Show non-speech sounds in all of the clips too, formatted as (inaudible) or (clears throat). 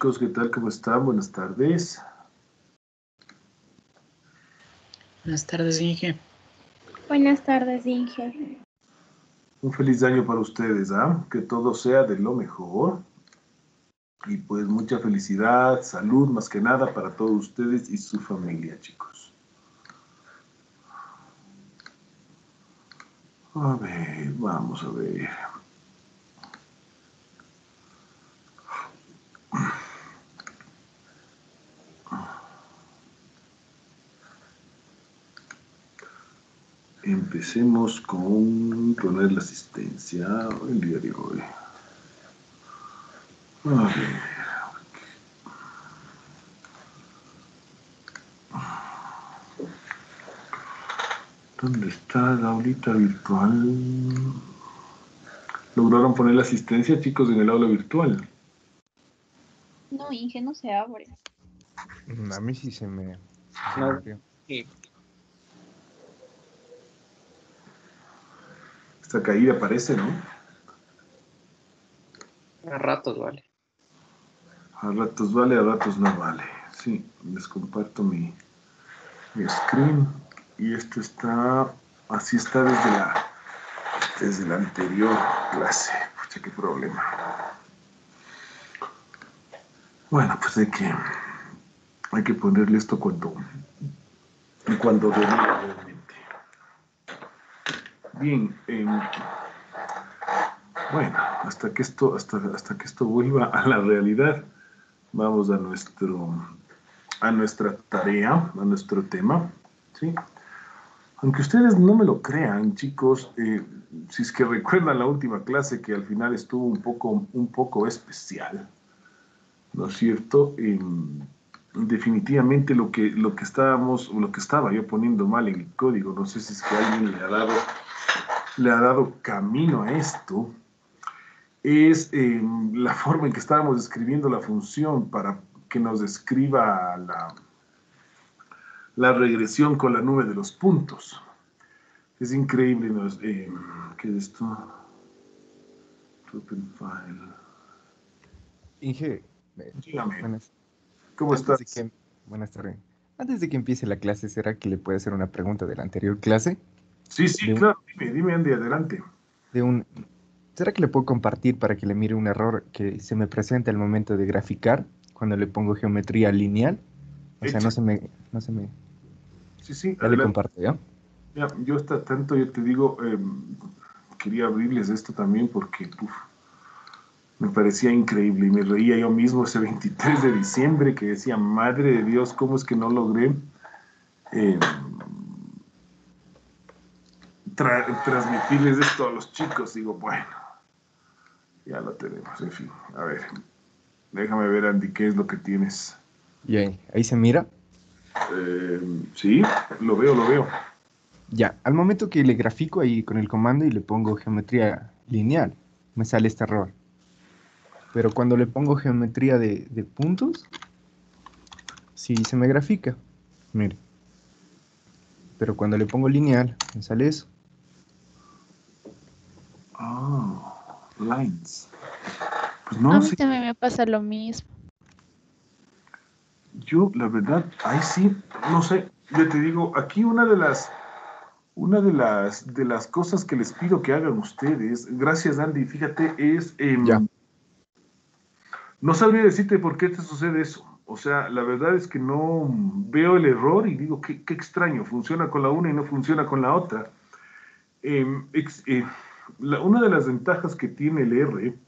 chicos, ¿qué tal? ¿Cómo están? Buenas tardes. Buenas tardes, Inge. Buenas tardes, Inge. Un feliz año para ustedes, ¿ah? Que todo sea de lo mejor. Y pues mucha felicidad, salud más que nada para todos ustedes y su familia, chicos. A ver, vamos a ver. Empecemos con poner la asistencia el día de hoy. A ver. ¿Dónde está la aulita virtual? ¿Lograron poner la asistencia, chicos, en el aula virtual? No, Inge, no se abre. A mí sí se me... se No. me Esta caída parece, ¿no? A ratos, vale. A ratos vale, a ratos no vale. Sí, les comparto mi, mi screen. Y esto está, así está desde la, desde la anterior clase. Pucha, qué problema. Bueno, pues hay que, hay que ponerle esto cuando, cuando realmente. Bien, em, bueno, hasta que esto, hasta, hasta que esto vuelva a la realidad, vamos a nuestro, a nuestra tarea, a nuestro tema, ¿sí? Aunque ustedes no me lo crean, chicos, eh, si es que recuerdan la última clase que al final estuvo un poco, un poco especial, ¿no es cierto? Em, definitivamente lo que, lo que estábamos, lo que estaba yo poniendo mal en el código, no sé si es que alguien le ha dado, le ha dado camino a esto, es eh, la forma en que estábamos escribiendo la función para que nos describa la, la regresión con la nube de los puntos. Es increíble. Nos, eh, ¿Qué es esto? Open file. Inge, Dígame, buenas, ¿cómo estás? que- buenas tardes. Antes de que empiece la clase, ¿será que le puede hacer una pregunta de la anterior clase? Sí, sí, de- claro. Dime, dime, Andy, adelante. De un, ¿Será que le puedo compartir para que le mire un error que se me presenta al momento de graficar cuando le pongo geometría lineal? O sea, no se me... No se me Sí, sí, ya le comparto, ¿ya? Mira, yo hasta tanto, yo te digo, em, quería abrirles esto también porque uf, me parecía increíble y me reía yo mismo ese (laughs) 23 de diciembre que decía, madre de Dios, ¿cómo es que no logré em, tra- transmitirles esto a los chicos? Digo, bueno, ya lo tenemos, en fin, a ver, déjame ver, Andy, ¿qué es lo que tienes? Y ahí, ahí se mira. Em, sí, lo veo, lo veo. Ya, al momento que le grafico ahí con el comando y le pongo geometría lineal, me sale este error. Pero cuando le pongo geometría de, de puntos, sí se me grafica. Mire. Pero cuando le pongo lineal, me sale eso. Ah, lines. Pues a no mí sé, también me pasa lo mismo. yo la verdad, ahí sí, no sé, yo te digo, aquí una de las, una de las, de las cosas que les pido que hagan ustedes, gracias Andy, fíjate, es, em, Ya. no sabría decirte por qué te sucede eso. O sea, la verdad es que no veo el error y digo, qué, qué extraño, funciona con la una y no funciona con la otra. Em, ex- eh, una de las ventajas que tiene el R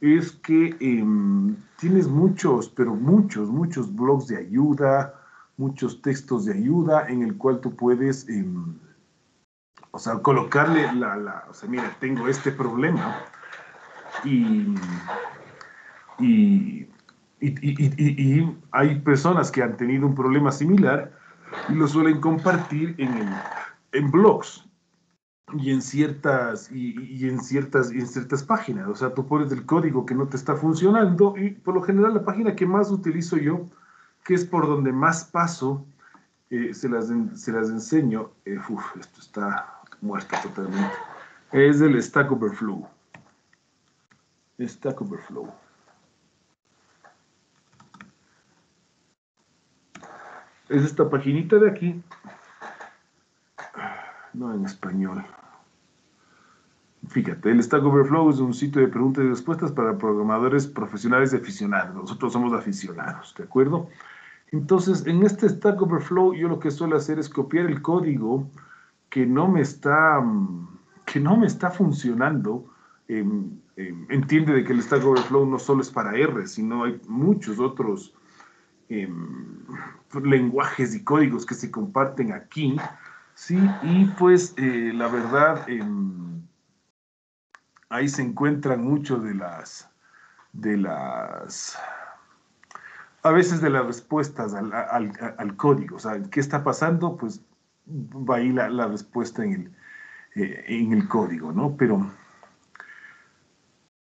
es que em, tienes muchos, pero muchos, muchos blogs de ayuda, muchos textos de ayuda en el cual tú puedes, em, o sea, colocarle la, o sea, mira, tengo este problema y, y, hay personas que han tenido un problema similar y lo suelen compartir en, en blogs y en ciertas y, en ciertas en ciertas páginas. O sea tú pones el código que no te está funcionando y por lo general la página que más utilizo yo que es por donde más paso eh, se, las, se las enseño eh, uf, esto está muerto totalmente es el Stack Overflow. Stack Overflow. Es esta paginita de aquí. No en español. Fíjate, el Stack Overflow es un sitio de preguntas y respuestas para programadores profesionales y aficionados. Nosotros somos aficionados, ¿de acuerdo? Entonces, en este Stack Overflow yo lo que suelo hacer es copiar el código que no me está, mm, que no me está funcionando. Em, em, entiende de que el Stack Overflow no solo es para R, sino hay muchos otros em, lenguajes y códigos que se comparten aquí. Sí, y pues eh, la verdad ahí se encuentran muchos de las, de las, a veces de las respuestas al, código. O sea, ¿qué está pasando? Pues va ahí la, la respuesta en el, eh, en el código, ¿no? Pero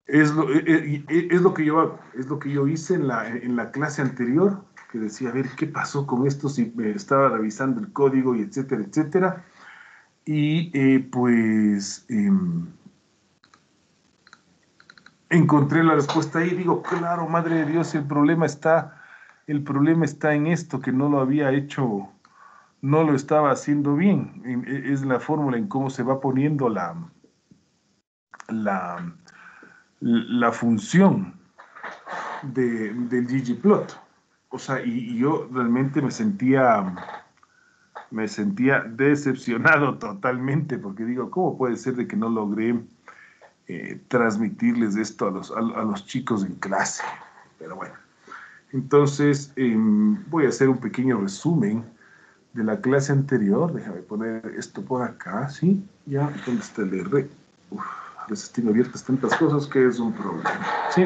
es lo, eh, eh, es lo, que, yo, es lo que yo hice en la, en la clase anterior, que decía, a ver, ¿qué pasó con esto? Si me estaba revisando el código y etcétera, etcétera. Y pues... Em, encontré la respuesta ahí digo, claro, madre de Dios, el problema está, el problema está en esto, que no lo había hecho, no lo estaba haciendo bien. E, es la fórmula en cómo se va poniendo la, la, la función de, del ggplot. O sea, y, y, yo realmente me sentía, me sentía decepcionado (laughs) totalmente, porque digo, ¿cómo puede ser de que no logré eh, transmitirles esto a los, a, los chicos en clase. Pero bueno, entonces em, voy a hacer un pequeño resumen de la clase anterior. Déjame poner esto por acá, ¿sí? Ya, ¿dónde está el R? Uf, a veces tengo abiertas tantas cosas que es un problema, ¿sí?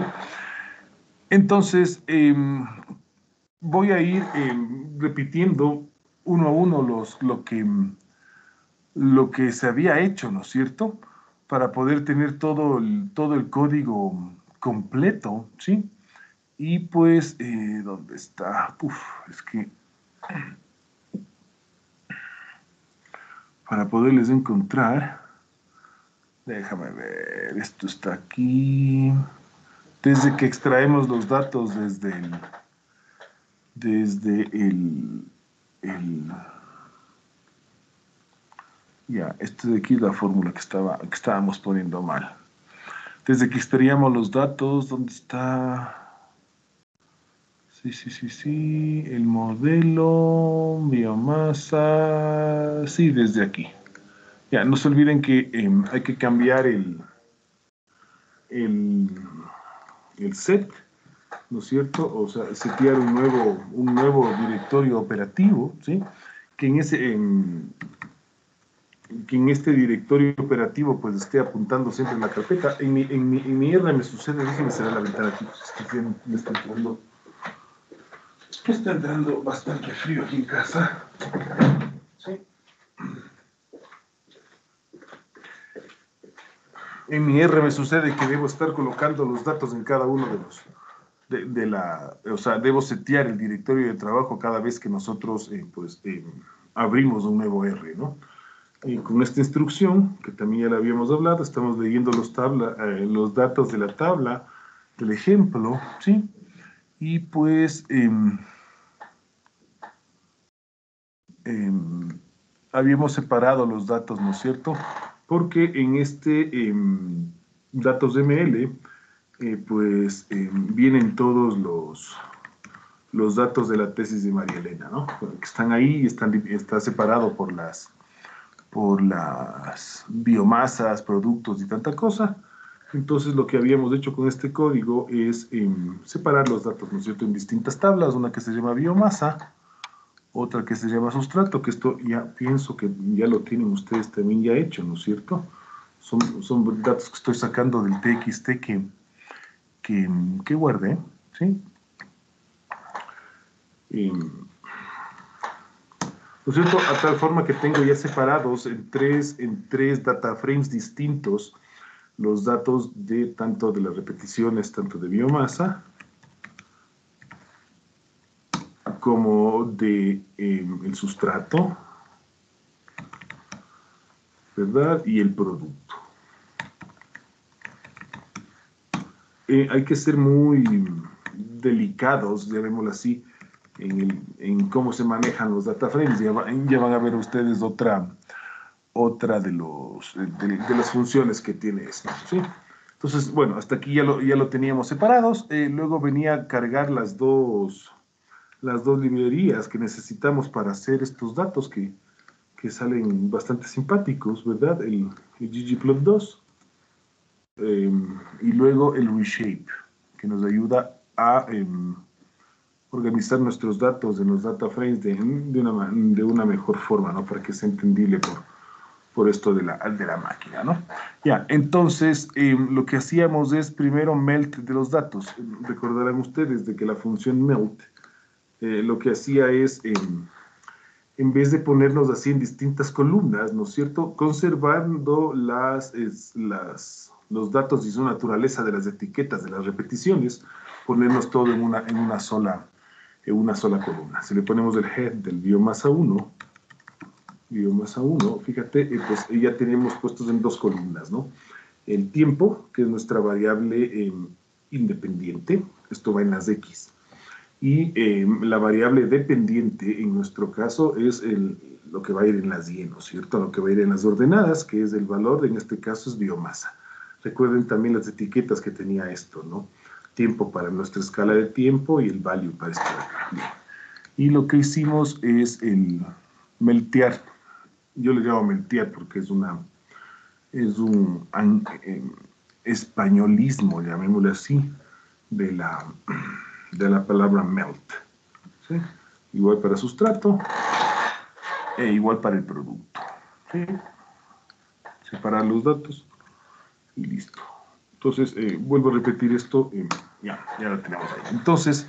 Entonces, em, voy a ir em, repitiendo uno a uno los, lo, que, lo que se había hecho, ¿no es cierto?, para poder tener todo el, todo el código completo, ¿sí? Y pues, eh, ¿dónde está? Uf, es que... Para poderles encontrar, déjame ver, esto está aquí. Desde que extraemos los datos desde el, desde el, el ya, esta de aquí es la fórmula que, estaba, que estábamos poniendo mal. Desde que extraíamos los datos, ¿dónde está? Sí, sí, sí, sí. El modelo, biomasa. Sí, desde aquí. Ya, no se olviden que em, hay que cambiar el, el, el set, ¿no es cierto? O sea, setear un nuevo, un nuevo directorio operativo, ¿sí? Que en ese, que en este directorio operativo pues esté apuntando siempre en la carpeta. En mi, en mi, en mi R me sucede, déjenme cerrar la ventana aquí, pues me está entrando, está entrando bastante frío aquí en casa. ¿Sí? En mi R me sucede que debo estar colocando los datos en cada uno de los, de, la, o sea, debo setear el directorio de trabajo cada vez que nosotros, eh, pues, eh, abrimos un nuevo R, ¿no? Y con esta instrucción, que también ya la habíamos hablado, estamos leyendo los, tabla, eh, los datos de la tabla del ejemplo, ¿sí? Y pues em, em, habíamos separado los datos, ¿no es cierto? Porque en este em, datos ML, eh, pues vienen todos los, los datos de la tesis de María Elena, ¿no? Que están ahí, están, está separado por las por las biomasas, productos y tanta cosa. Entonces lo que habíamos hecho con este código es em, separar los datos, ¿no es cierto?, en distintas tablas, una que se llama biomasa, otra que se llama sustrato, que esto ya pienso que ya lo tienen ustedes también ya hecho, ¿no es cierto? Son, son datos que estoy sacando del TXT que, que, que guardé, ¿sí? Em, ¿no es cierto? A tal forma que tengo ya separados en tres, en tres data frames distintos los datos de tanto de las repeticiones, tanto de biomasa, como de em, el sustrato, ¿verdad? Y el producto. Eh, hay que ser muy delicados, llamémoslo así, en, cómo se manejan los data frames. Ya, van a ver ustedes otra, otra de, los, de, las funciones que tiene esto. Entonces, bueno, hasta aquí ya lo, ya lo teníamos separados. Eh, luego venía a cargar las dos, las dos librerías que necesitamos para hacer estos datos que, que salen bastante simpáticos, ¿verdad? El, el ggplot2 em, y luego el reshape, que nos ayuda a em, organizar nuestros datos en los data frames de, de, una, de una mejor forma, ¿no? Para que sea entendible por, por esto de la, de la máquina, ¿no? Ya, entonces, em, lo que hacíamos es primero melt de los datos. Recordarán ustedes de que la función melt eh, lo que hacía es, em, en vez de ponernos así en distintas columnas, ¿no es cierto?, conservando las, las, los datos y su naturaleza de las etiquetas, de las repeticiones, ponernos todo en una, en una, sola, en una sola columna. Si le ponemos el head del biomasa 1, biomasa 1, fíjate, eh, pues ya tenemos puestos en dos columnas, ¿no? El tiempo, que es nuestra variable em, independiente, esto va en las X. Y em, la variable dependiente, en nuestro caso, es el, lo que va a ir en las Y, ¿no es cierto? Lo que va a ir en las ordenadas, que es el valor, en este caso es biomasa. Recuerden también las etiquetas que tenía esto, ¿no? Tiempo para nuestra escala de tiempo y el value para esta acá. Y lo que hicimos es el meltear yo le llamo mentir porque es una es un em, españolismo, llamémosle así, de la, de la palabra melt. Igual para sustrato e igual para el producto. Separar los datos y listo. Entonces, eh, vuelvo a repetir esto, eh, ya, ya lo tenemos ahí. Entonces,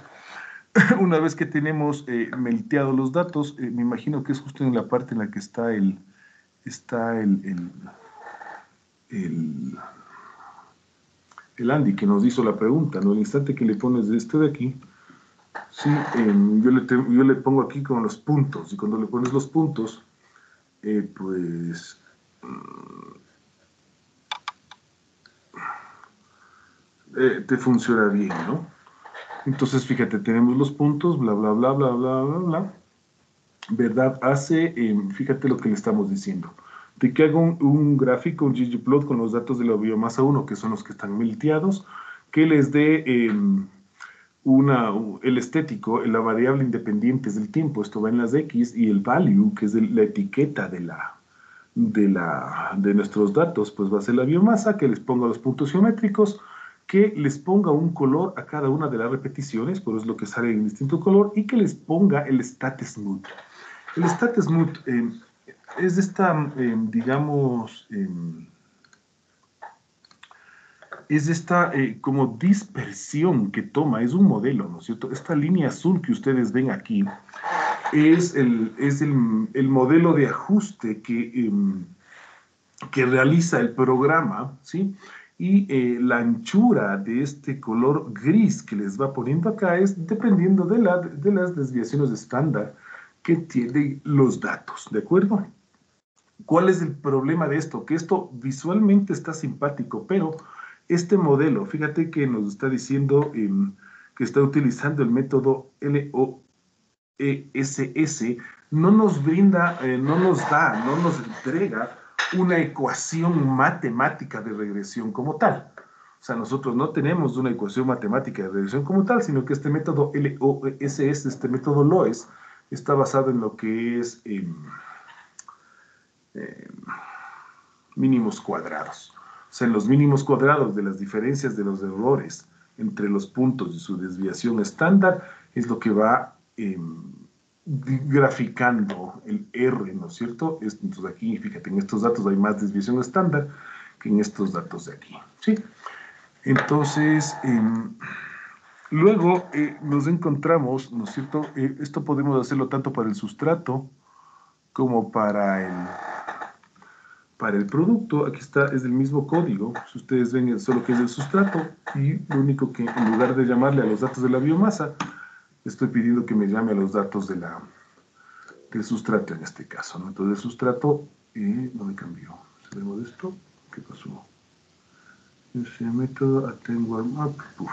(clears throat) una vez que tenemos eh, melteados los datos, eh, me imagino que es justo en la parte en la que está el, está el, el, el, Andy que nos hizo la pregunta, ¿no? El instante que le pones de este de aquí, sí, em, yo, le yo le pongo aquí con los puntos, y cuando le pones los puntos, eh, pues... Mm, te funciona bien, ¿no? Entonces, fíjate, tenemos los puntos, bla, bla, bla, bla, bla, bla, bla. ¿Verdad? Hace, em, fíjate lo que le estamos diciendo. De que hago un, gráfico, un ggplot con los datos de la biomasa 1, que son los que están milteados, que les dé em, una, el estético, la variable independiente es del tiempo, esto va en las X, y el value, que es la etiqueta de la, de, la, de nuestros datos, pues va a ser la biomasa, que les ponga los puntos geométricos, que les ponga un color a cada una de las repeticiones, por eso es lo que sale en distinto color, y que les ponga el stat smooth. El stat smooth eh, es esta, digamos, es esta como dispersión que toma, es un modelo, ¿no es cierto? Esta línea azul que ustedes ven aquí es el, es el, el modelo de ajuste que, que realiza el programa, ¿sí? Y eh, la anchura de este color gris que les va poniendo acá es dependiendo de, la, de las desviaciones estándar que tienen los datos, ¿de acuerdo? ¿Cuál es el problema de esto? Que esto visualmente está simpático, pero este modelo, fíjate que nos está diciendo em, que está utilizando el método LOESS, no nos brinda, eh, no nos da, no nos entrega una ecuación matemática de regresión como tal. O sea, nosotros no tenemos una ecuación matemática de regresión como tal, sino que este método LOSS, este método LOES, está basado en lo que es em, em, mínimos cuadrados. O sea, en los mínimos cuadrados de las diferencias de los errores entre los puntos y su desviación estándar es lo que va em, graficando el R, ¿no es cierto? Entonces aquí, fíjate, en estos datos hay más desviación estándar que en estos datos de aquí, ¿sí? Entonces, em, luego eh, nos encontramos, ¿no es cierto? Eh, esto podemos hacerlo tanto para el sustrato como para el, para el producto. Aquí está, es el mismo código. Si ustedes ven, solo que es el sustrato y lo único que en lugar de llamarle a los datos de la biomasa, estoy pidiendo que me llame a los datos de la, del sustrato en este caso. ¿no? Entonces sustrato, no me cambió. ¿Sabemos esto? ¿Qué pasó? Ese método attend warm up. Uf.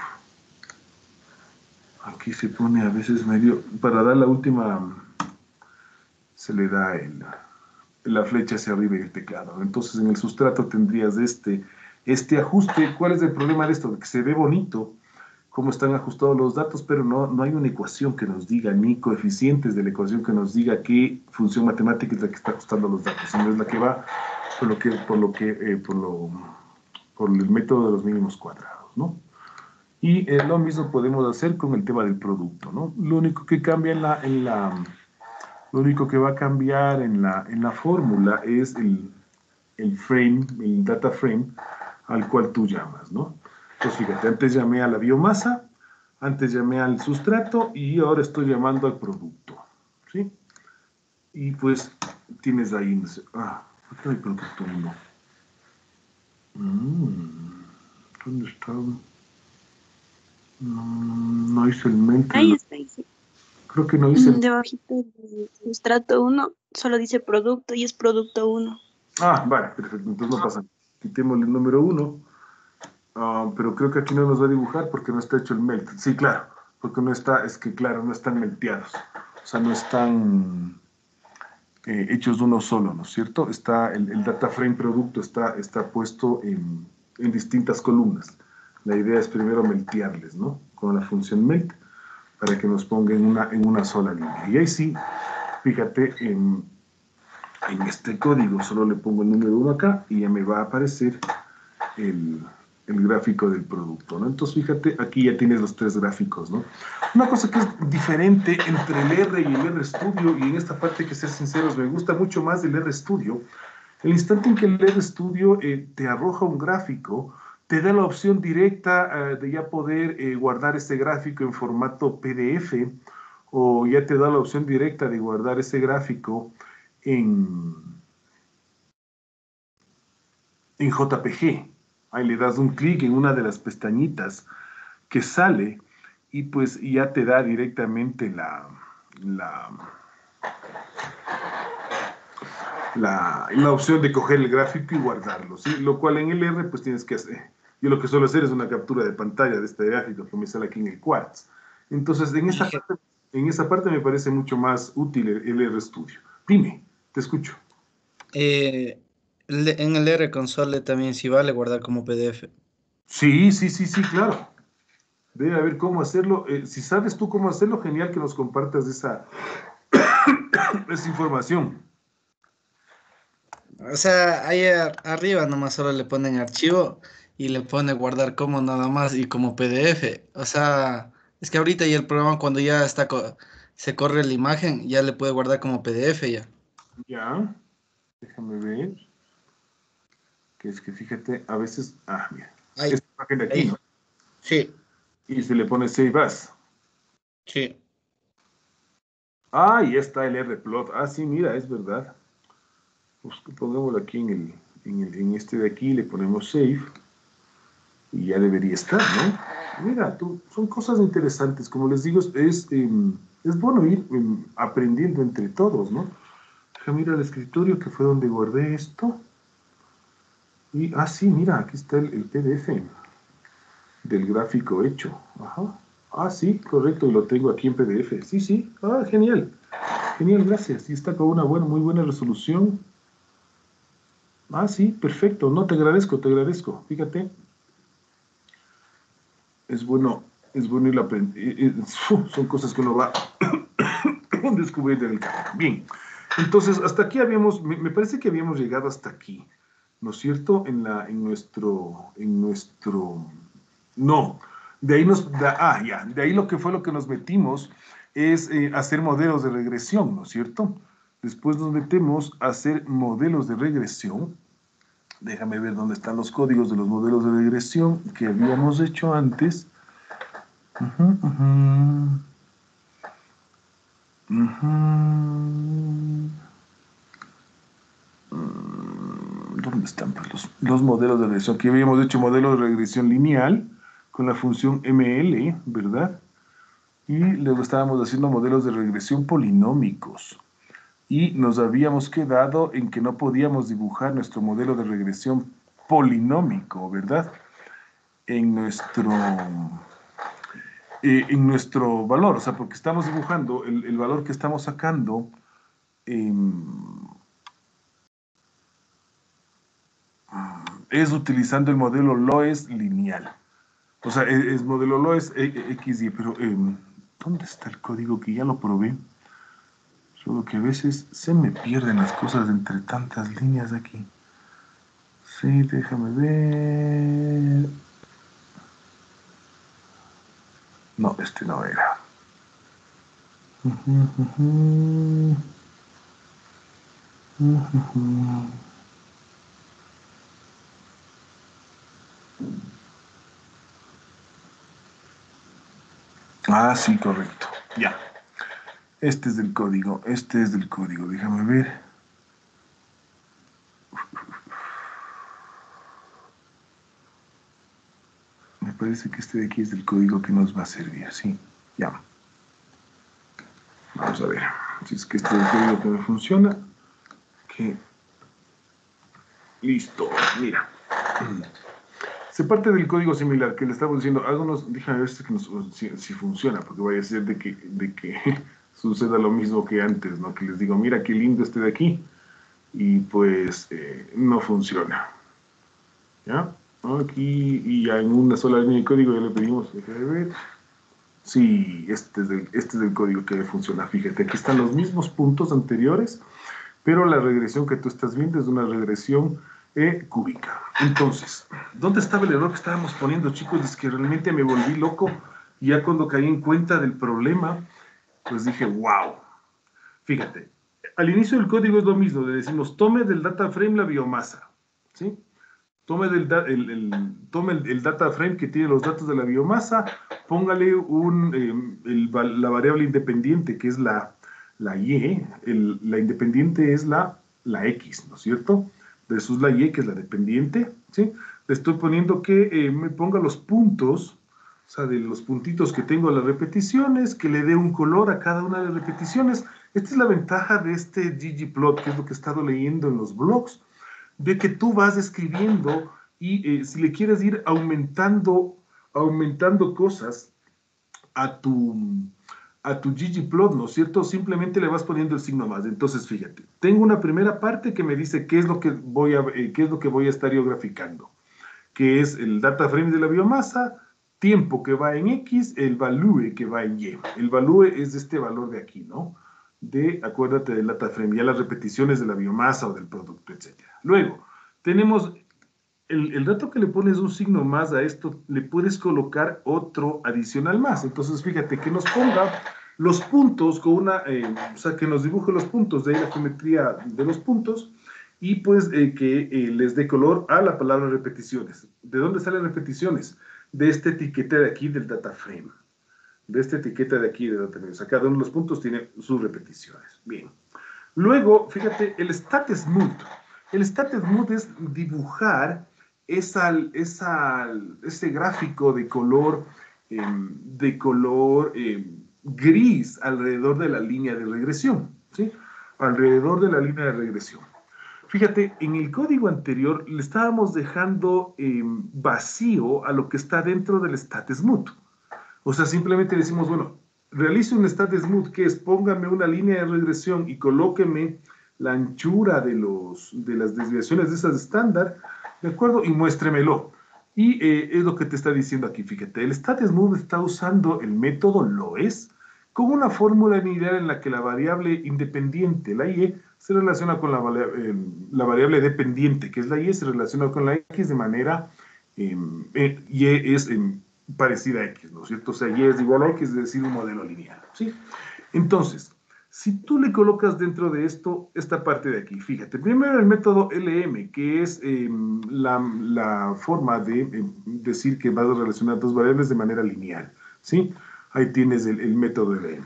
aquí se pone a veces medio, para dar la última, se le da el, la flecha hacia arriba y el teclado. Entonces en el sustrato tendrías este, este ajuste. ¿Cuál es el problema de esto? Que se ve bonito cómo están ajustados los datos, pero no, no hay una ecuación que nos diga, ni coeficientes de la ecuación que nos diga qué función matemática es la que está ajustando los datos, sino es la que va por lo que, por lo que, eh, por lo, por el método de los mínimos cuadrados, ¿no? Y eh, lo mismo podemos hacer con el tema del producto, ¿no? Lo único que cambia en la, en la lo único que va a cambiar en la, en la fórmula es el, el frame, el data frame al cual tú llamas, ¿no? Pues fíjate, antes llamé a la biomasa, antes llamé al sustrato y ahora estoy llamando al producto, ¿sí? Y pues tienes ahí, ah, ¿por qué hay producto 1? Mm, ¿Dónde está? No, no hice el mente. Ahí está, ahí sí. Creo que no hice el... Debajito del sustrato 1 solo dice producto y es producto 1. Ah, vale, perfecto, entonces no pasa. Quitémosle el número 1. Ah, pero creo que aquí no nos va a dibujar porque no está hecho el melt. Sí, claro, porque no está, es que claro, no están melteados. O sea, no están eh, hechos de uno solo, ¿no es cierto? Está, el, data frame producto está, está puesto en, en, distintas columnas. La idea es primero meltearles, ¿no? Con la función melt para que nos ponga en una, en una sola línea. Y ahí sí, fíjate, en, en este código solo le pongo el número 1 acá y ya me va a aparecer el, el gráfico del producto, ¿no? Entonces, fíjate, aquí ya tienes los tres gráficos, ¿no? Una cosa que es diferente entre el R y el RStudio, y en esta parte, que ser sinceros, me gusta mucho más del RStudio, el instante en que el RStudio eh, te arroja un gráfico, te da la opción directa eh, de ya poder eh, guardar ese gráfico en formato PDF, o ya te da la opción directa de guardar ese gráfico en, en JPG, ahí le das un clic en una de las pestañitas que sale y pues ya te da directamente la, la, la, la, opción de coger el gráfico y guardarlo, ¿sí? Lo cual en el R pues tienes que hacer, yo lo que suelo hacer es una captura de pantalla de este gráfico que me sale aquí en el Quartz. Entonces en esa parte, en esa parte me parece mucho más útil el, el RStudio. Dime, te escucho. Eh, en el R console también sí vale guardar como PDF. Sí, sí, sí, sí, claro. Debe haber cómo hacerlo. Eh, si sabes tú cómo hacerlo, genial que nos compartas esa, (coughs) esa información. O sea, ahí arriba nomás solo le ponen archivo y le pone guardar como nada más y como PDF. O sea, es que ahorita ya el programa cuando ya está se corre la imagen, ya le puede guardar como PDF ya. Ya, déjame ver que es que fíjate, a veces, ah, mira, Ahí, esta imagen de aquí, ahí. ¿no? Sí, Y se le pone save as. sí. Ah, y está el rplot. Ah, sí, mira, es verdad. Pues pongámoslo aquí en, el, en, el, en este de aquí, le ponemos save. Y ya debería estar, ¿no? Mira, tú, son cosas interesantes. Como les digo, es, eh, es bueno ir eh, aprendiendo entre todos, ¿no? Déjame ir al escritorio, que fue donde guardé esto. Y, ah, sí, mira, aquí está el, PDF del gráfico hecho. Ajá. Ah, sí, correcto, y lo tengo aquí en PDF. Sí, sí, ah, genial. Genial, gracias. Y está con una buena, muy buena resolución. Ah, sí, perfecto. No, te agradezco, te agradezco. Fíjate. Es bueno, es bueno ir aprendiendo. (laughs) Son cosas que uno va (coughs) descubriendo en el. Bien. Entonces, hasta aquí habíamos, me, me parece que habíamos llegado hasta aquí. ¿No es cierto? En, la, en, nuestro, en nuestro, no, de ahí nos, ah, ya, de ahí lo que fue lo que nos metimos es eh, hacer modelos de regresión, ¿no es cierto? Después nos metemos a hacer modelos de regresión. Déjame ver dónde están los códigos de los modelos de regresión que habíamos hecho antes. ¿Dónde están pues, los, los, modelos de regresión? Aquí habíamos hecho modelos de regresión lineal con la función ML, ¿verdad? Y luego estábamos haciendo modelos de regresión polinómicos. Y nos habíamos quedado en que no podíamos dibujar nuestro modelo de regresión polinómico, ¿verdad? En nuestro, eh, en nuestro valor, o sea, porque estamos dibujando el, el valor que estamos sacando em, es utilizando el modelo Loes lineal. O sea, es, es modelo Loes eh, XY, pero em, ¿dónde está el código que ya lo probé? Solo que a veces se me pierden las cosas entre tantas líneas aquí. Sí, déjame ver. No, este no era. Ah, sí, correcto. Ya. Este es del código. Este es del código. Déjame ver. Me parece que este de aquí es del código que nos va a servir. Sí, ya. Vamos a ver. Si es que este es el código que me funciona. Que... Listo. Mira. Se parte del código similar que le estamos diciendo, háganos, déjame ver si, si, si, funciona, porque vaya a ser de que, de que (laughs) suceda lo mismo que antes, ¿no? Que les digo, mira qué lindo este de aquí, y pues eh, no funciona. ¿Ya? Aquí y ya en una sola línea de código ya le pedimos, déjame ver. Sí, este es, el, este es el código que funciona. Fíjate, aquí están los mismos puntos anteriores, pero la regresión que tú estás viendo es una regresión e cúbica. Entonces, ¿dónde estaba el error que estábamos poniendo, chicos? Es que realmente me volví loco. Y ya cuando caí en cuenta del problema, pues dije, wow. Fíjate, al inicio del código es lo mismo, le decimos, tome del data frame la biomasa, ¿sí? Tome, del el, data frame que tiene los datos de la biomasa, póngale eh, la variable independiente, que es la, Y, la independiente es la X, ¿no es cierto? Versus la Y, que es la dependiente, ¿sí? Le estoy poniendo que eh, me ponga los puntos, o sea, de los puntitos que tengo a las repeticiones, que le dé un color a cada una de las repeticiones. Esta es la ventaja de este ggplot, que es lo que he estado leyendo en los blogs, de que tú vas escribiendo y eh, si le quieres ir aumentando, aumentando cosas a tu, a tu ggplot, ¿no es cierto? Simplemente le vas poniendo el signo más. Entonces, fíjate, tengo una primera parte que me dice qué es lo que voy a, eh, qué es lo que voy a estar yo graficando, que es el data frame de la biomasa, tiempo que va en X, el value que va en Y. El value es este valor de aquí, ¿no? De, acuérdate del data frame, ya las repeticiones de la biomasa o del producto, etc. Luego, tenemos el, el, dato que le pones un signo más a esto, le puedes colocar otro adicional más. Entonces, fíjate que nos ponga los puntos con una, eh, o sea, que nos dibuje los puntos, de ahí la geometría de los puntos, y pues eh, que eh, les dé color a la palabra repeticiones. ¿De dónde salen repeticiones? De esta etiqueta de aquí del data frame. De esta etiqueta de aquí de data frame. O sea, cada uno de los puntos tiene sus repeticiones. Bien. Luego, fíjate, el stat smooth. El stat smooth es dibujar esa, esa, ese gráfico de color, eh, de color eh, gris alrededor de la línea de regresión, ¿sí? Alrededor de la línea de regresión. Fíjate, en el código anterior le estábamos dejando eh, vacío a lo que está dentro del stat smooth. O sea, simplemente decimos, bueno, realice un stat smooth que es póngame una línea de regresión y colóqueme la anchura de, los, de las desviaciones de esas estándar ¿de acuerdo? Y muéstremelo. Y eh, es lo que te está diciendo aquí, fíjate, el StatSmooth está usando el método LOES con una fórmula lineal en la que la variable independiente, la Y, se relaciona con la, eh, la, variable dependiente, que es la Y, se relaciona con la X de manera, eh, Y es em, parecida a X, ¿no es cierto? O sea, Y es igual a X, es decir, un modelo lineal, ¿sí? Entonces, si tú le colocas dentro de esto esta parte de aquí, fíjate, primero el método LM, que es eh, la, forma de eh, decir que vas a relacionar dos variables de manera lineal, ¿sí? Ahí tienes el, el método LM.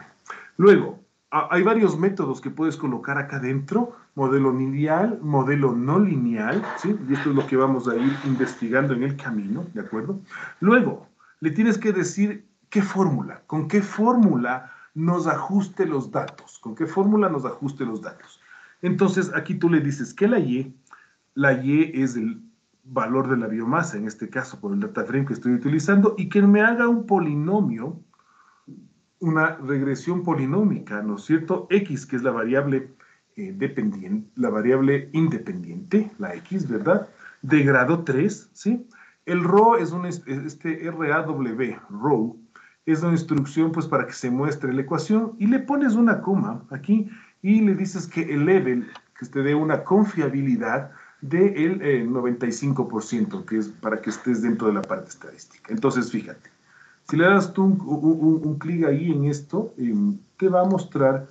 Luego, hay varios métodos que puedes colocar acá dentro, modelo lineal, modelo no lineal, ¿sí? Y esto es lo que vamos a ir investigando en el camino, ¿de acuerdo? Luego, le tienes que decir qué fórmula, con qué fórmula nos ajuste los datos. ¿Con qué fórmula nos ajuste los datos? Entonces, aquí tú le dices que la Y, la Y es el valor de la biomasa, en este caso, por el data frame que estoy utilizando, y que me haga un polinomio, una regresión polinómica, ¿no es cierto? X, que es la variable eh, dependiente, la variable independiente, la X, ¿verdad? De grado 3, ¿sí? El RAW es un, este RAW, RAW, es una instrucción pues para que se muestre la ecuación y le pones una coma aquí y le dices que el level, que te dé una confiabilidad del de 95%, eh, que es para que estés dentro de la parte estadística. Entonces, fíjate, si le das tú un, clic ahí en esto, em, te va a mostrar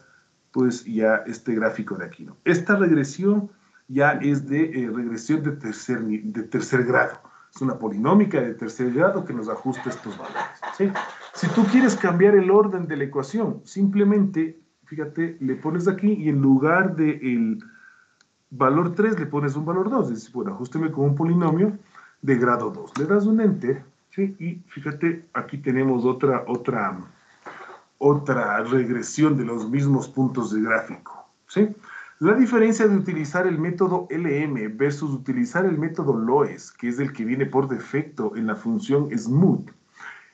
pues ya este gráfico de aquí. ¿no? Esta regresión ya es de eh, regresión de tercer, de tercer grado. Es una polinómica de tercer grado que nos ajusta estos valores. Si tú quieres cambiar el orden de la ecuación, simplemente, fíjate, le pones aquí y en lugar del el valor 3 le pones un valor 2. Es decir, bueno, ajusteme con un polinomio de grado 2. Le das un enter, ¿sí? Y fíjate, aquí tenemos otra, otra, otra regresión de los mismos puntos de gráfico, ¿sí? La diferencia de utilizar el método LM versus utilizar el método LOES, que es el que viene por defecto en la función smooth,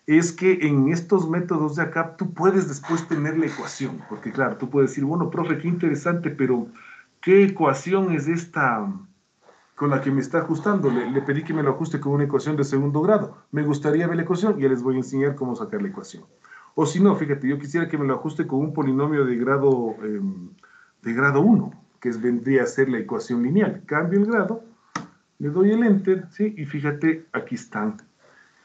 es que en estos métodos de acá tú puedes después tener la ecuación, porque claro, tú puedes decir, bueno, profe, qué interesante, pero ¿qué ecuación es esta con la que me está ajustando? Le, pedí que me lo ajuste con una ecuación de segundo grado. Me gustaría ver la ecuación ya les voy a enseñar cómo sacar la ecuación. O si no, fíjate, yo quisiera que me lo ajuste con un polinomio de grado... Em, de grado 1, que vendría a ser la ecuación lineal. Cambio el grado, le doy el enter, ¿sí? Y fíjate, aquí están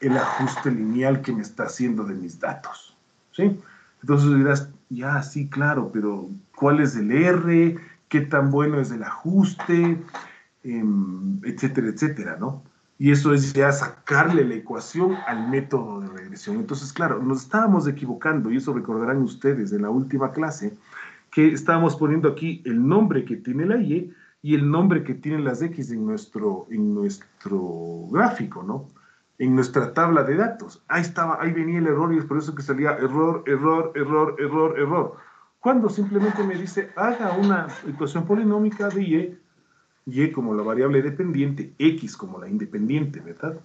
el ajuste lineal que me está haciendo de mis datos, ¿sí? Entonces dirás, ya, sí, claro, pero ¿cuál es el R? ¿Qué tan bueno es el ajuste? Em, etcétera, etcétera, ¿no? Y eso es ya sacarle la ecuación al método de regresión. Entonces, claro, nos estábamos equivocando, y eso recordarán ustedes en la última clase, que estábamos poniendo aquí el nombre que tiene la Y y el nombre que tienen las X en nuestro, en nuestro gráfico, ¿no? En nuestra tabla de datos. Ahí estaba, ahí venía el error y es por eso que salía error, error, error, error, error. Cuando simplemente me dice, haga una ecuación polinómica de Y, Y como la variable dependiente, X como la independiente, ¿verdad?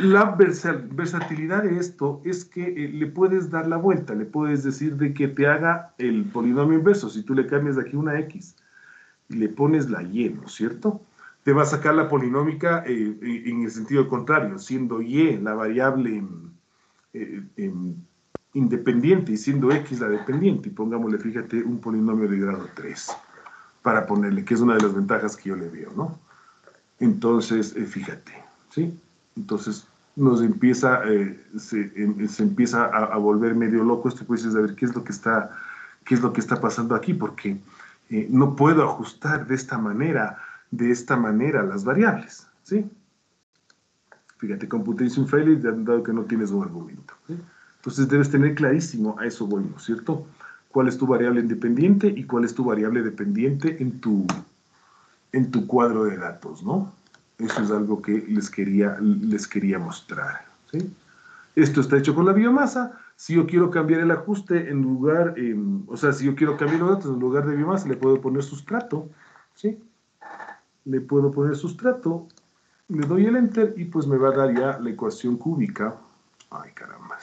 La versatilidad de esto es que eh, le puedes dar la vuelta, le puedes decir de que te haga el polinomio inverso. Si tú le cambias de aquí una x y le pones la y, ¿no es cierto? Te va a sacar la polinómica eh, eh, en el sentido contrario, siendo y la variable independiente y siendo x la dependiente. Y pongámosle, fíjate, un polinomio de grado 3 para ponerle, que es una de las ventajas que yo le veo, ¿no? Entonces, fíjate, ¿sí? Entonces nos empieza, eh, em, se, empieza a, volver medio loco esto, pues a ver qué es lo que está, qué es lo que está pasando aquí, porque eh, no puedo ajustar de esta manera, de esta manera las variables, ¿sí? Fíjate, computation failure, dado que no tienes un argumento. Entonces debes tener clarísimo, a eso voy, ¿no es cierto? ¿Cuál es tu variable independiente y cuál es tu variable dependiente en tu, en tu cuadro de datos, ¿no? Eso es algo que les quería, les quería mostrar. ¿sí? Esto está hecho con la biomasa. Si yo quiero cambiar el ajuste en lugar, o sea, si yo quiero cambiar los datos en lugar de biomasa, le puedo poner sustrato. ¿sí? Le puedo poner sustrato, le doy el enter y pues me va a dar ya la ecuación cúbica. Ay, caramba.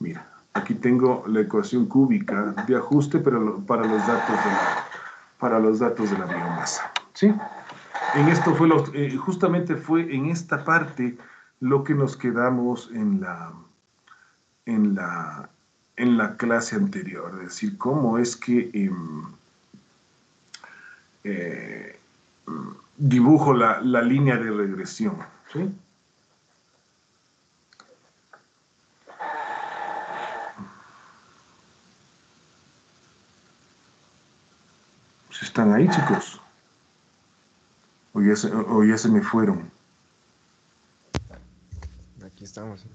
Mira, aquí tengo la ecuación cúbica de ajuste pero para los datos de para los datos de la biomasa. ¿sí? En esto fue eh, justamente fue en esta parte lo que nos quedamos en la, en la, en la clase anterior, es decir, cómo es que em, eh, dibujo la, la, línea de regresión. ¿sí? ¿Están ahí, chicos? ¿O ya se, ya se me fueron? Aquí estamos.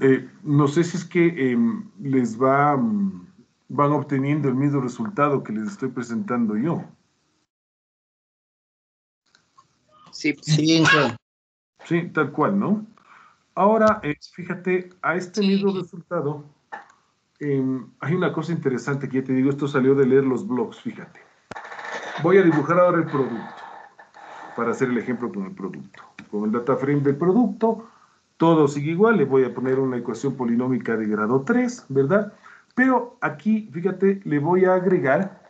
Eh, no sé si es que em, les va, van obteniendo el mismo resultado que les estoy presentando yo. Sí, sí, sí tal cual, ¿no? Ahora, eh, fíjate, a este mismo resultado Em, hay una cosa interesante que ya te digo, esto salió de leer los blogs, fíjate. Voy a dibujar ahora el producto, para hacer el ejemplo con el producto. Con el data frame del producto, todo sigue igual, le voy a poner una ecuación polinómica de grado 3, ¿verdad? Pero aquí, fíjate, le voy a agregar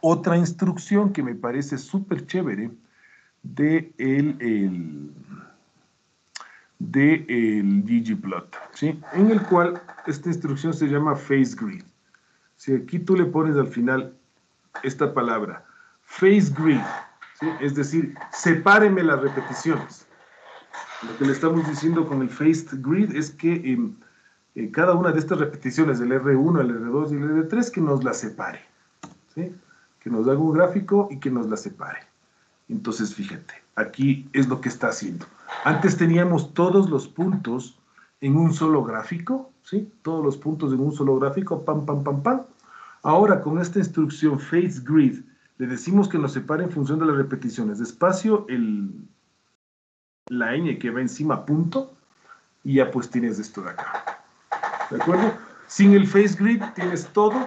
otra instrucción que me parece súper chévere de el, el, de el ggplot, ¿sí? En el cual esta instrucción se llama face grid. Si aquí tú le pones al final esta palabra, face grid, ¿sí? es decir, sepáreme las repeticiones. Lo que le estamos diciendo con el Faced Grid es que eh, eh, cada una de estas repeticiones del R1, el R2 y el R3 que nos la separe. ¿sí? Que nos haga un gráfico y que nos la separe. Entonces, fíjate, aquí es lo que está haciendo. Antes teníamos todos los puntos en un solo gráfico, ¿sí? Todos los puntos en un solo gráfico, pam, pam, pam, pam. Ahora, con esta instrucción Face Grid, le decimos que nos separe en función de las repeticiones. Despacio, el, la ñ que va encima, punto, y ya pues tienes esto de acá. ¿De acuerdo? Sin el face grid tienes todo.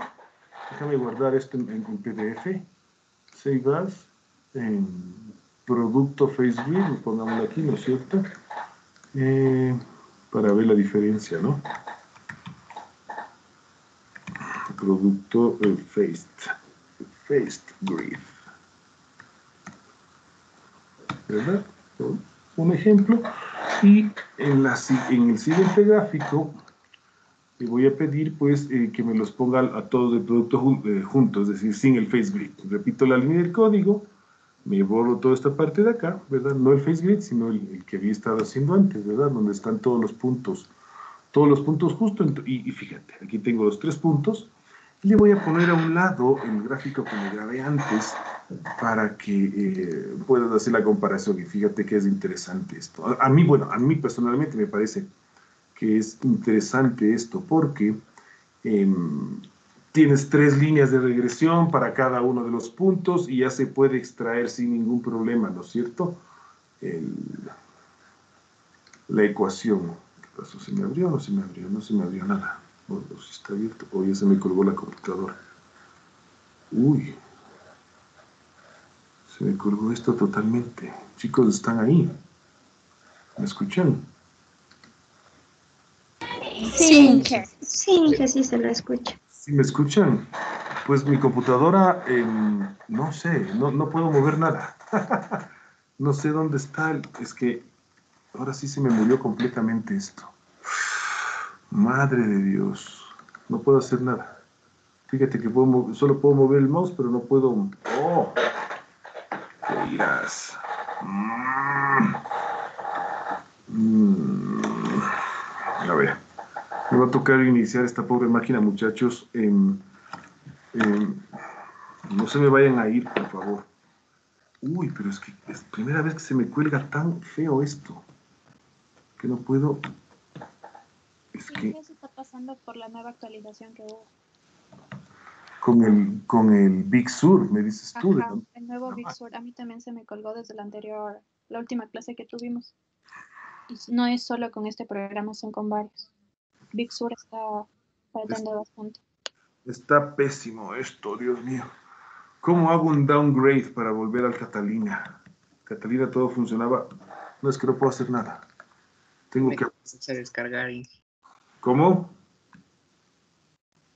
Déjame guardar esto en, en PDF. Save as. En producto face grid, pongámoslo aquí, ¿no es cierto? Eh, para ver la diferencia, ¿no? Producto eh, faced. Faced grid. ¿Verdad? un ejemplo y en, la, en el siguiente gráfico le voy a pedir pues eh, que me los ponga a todos de producto eh, juntos, es decir, sin el face grid. Repito la línea del código, me borro toda esta parte de acá, ¿verdad? No el face grid, sino el, que había estado haciendo antes, ¿verdad? Donde están todos los puntos, todos los puntos justo, y, fíjate, aquí tengo los tres puntos, y le voy a poner a un lado el gráfico que me grabé antes, para que eh, puedas hacer la comparación y fíjate que es interesante esto. A, mí, bueno, a mí personalmente me parece que es interesante esto porque em, tienes tres líneas de regresión para cada uno de los puntos y ya se puede extraer sin ningún problema, ¿no es cierto? la ecuación. ¿Qué pasó? ¿Se me abrió o no se me abrió? No se me abrió nada. O, si está abierto, o ya se me colgó la computadora. Uy, se me colgó esto totalmente. Chicos, están ahí. ¿Me escuchan? Sí, sí, que sí se lo escucha. ¿Sí me escuchan? Pues mi computadora, no sé, no, no puedo mover nada. (laughs) no sé dónde está. Es que ahora sí se me murió completamente esto. Madre de Dios. No puedo hacer nada. Fíjate que solo puedo mover el mouse, pero no puedo... ¡Oh! Mm. A ver, me va a tocar iniciar esta pobre máquina, muchachos. no se me vayan a ir, por favor. Uy, pero es que es primera vez que se me cuelga tan feo esto. Que no puedo. Es que. Eso está pasando por la nueva actualización que hubo con el, con el Big Sur, me dices tú. Ajá, el nuevo Big Sur. A mí también se me colgó desde la anterior, la última clase que tuvimos. Y no es solo con este programa, son con varios. Big Sur está faltando bastante. Está pésimo esto, Dios mío. ¿Cómo hago un downgrade para volver al Catalina? Catalina todo funcionaba. No es que no puedo hacer nada. Tengo que... descargar. ¿Cómo?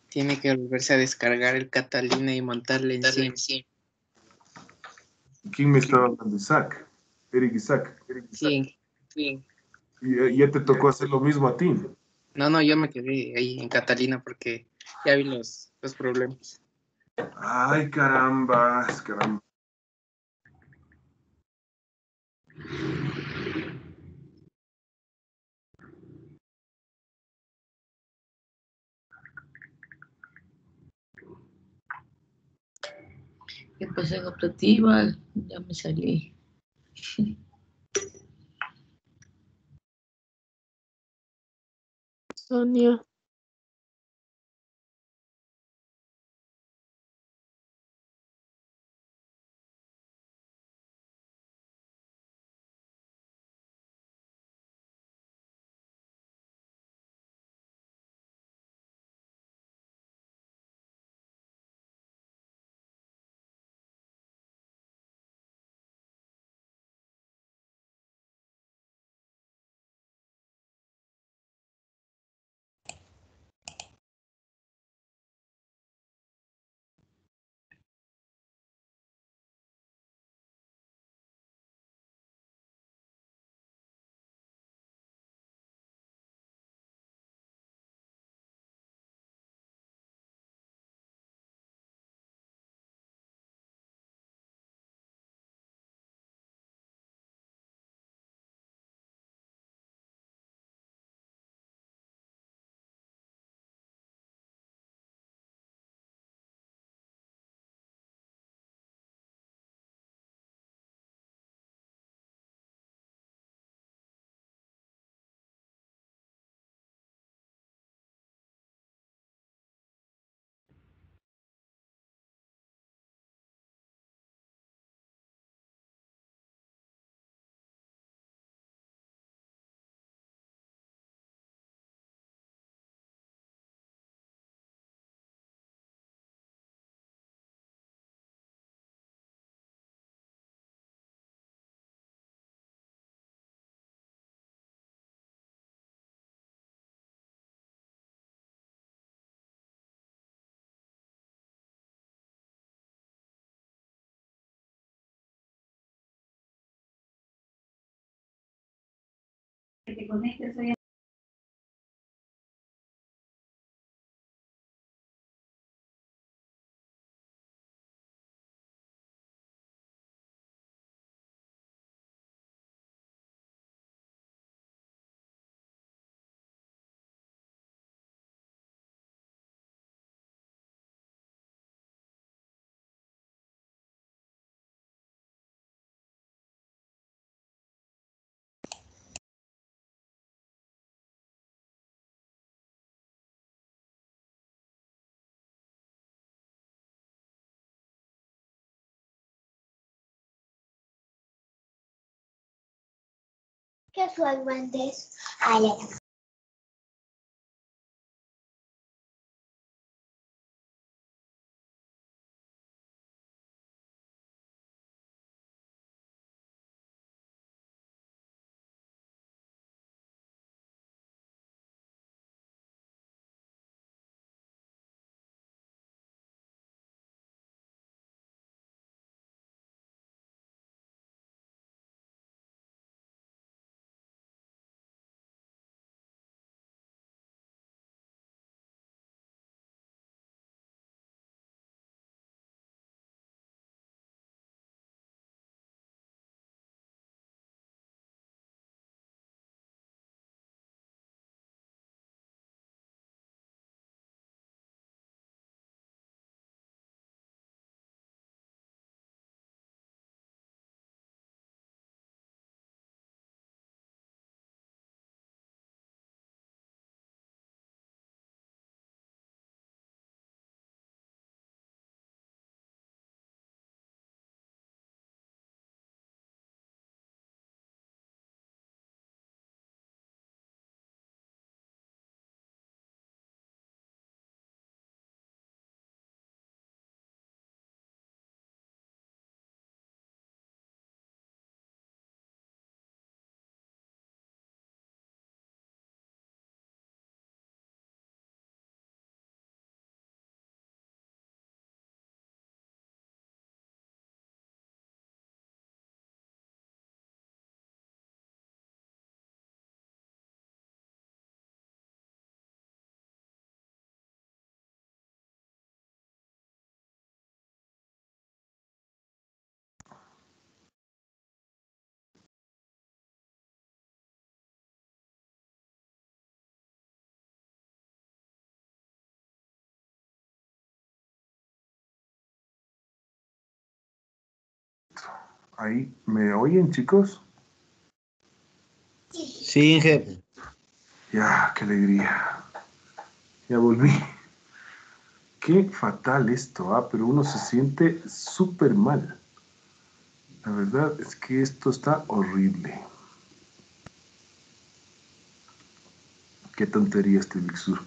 Tiene que volverse a descargar el Catalina y montarle encima. ¿Quién me estaba hablando? Isaac. Eric Isaac. Sí, sí. ¿Y ya te tocó hacer lo mismo a ti? No, no, yo me quedé ahí en Catalina porque ya vi los, los problemas. Ay, caramba, caramba. Y pues en optativa ya me salí. (laughs) 三年 con este soy Sonia. Casualmente, ay, ay, Ahí, ¿me oyen, chicos? Sí, Inge. Ya, qué alegría. Ya volví. (laughs) Qué fatal esto, ¿ah? Pero uno se siente súper mal. La verdad es que esto está horrible. Qué tontería este Sur.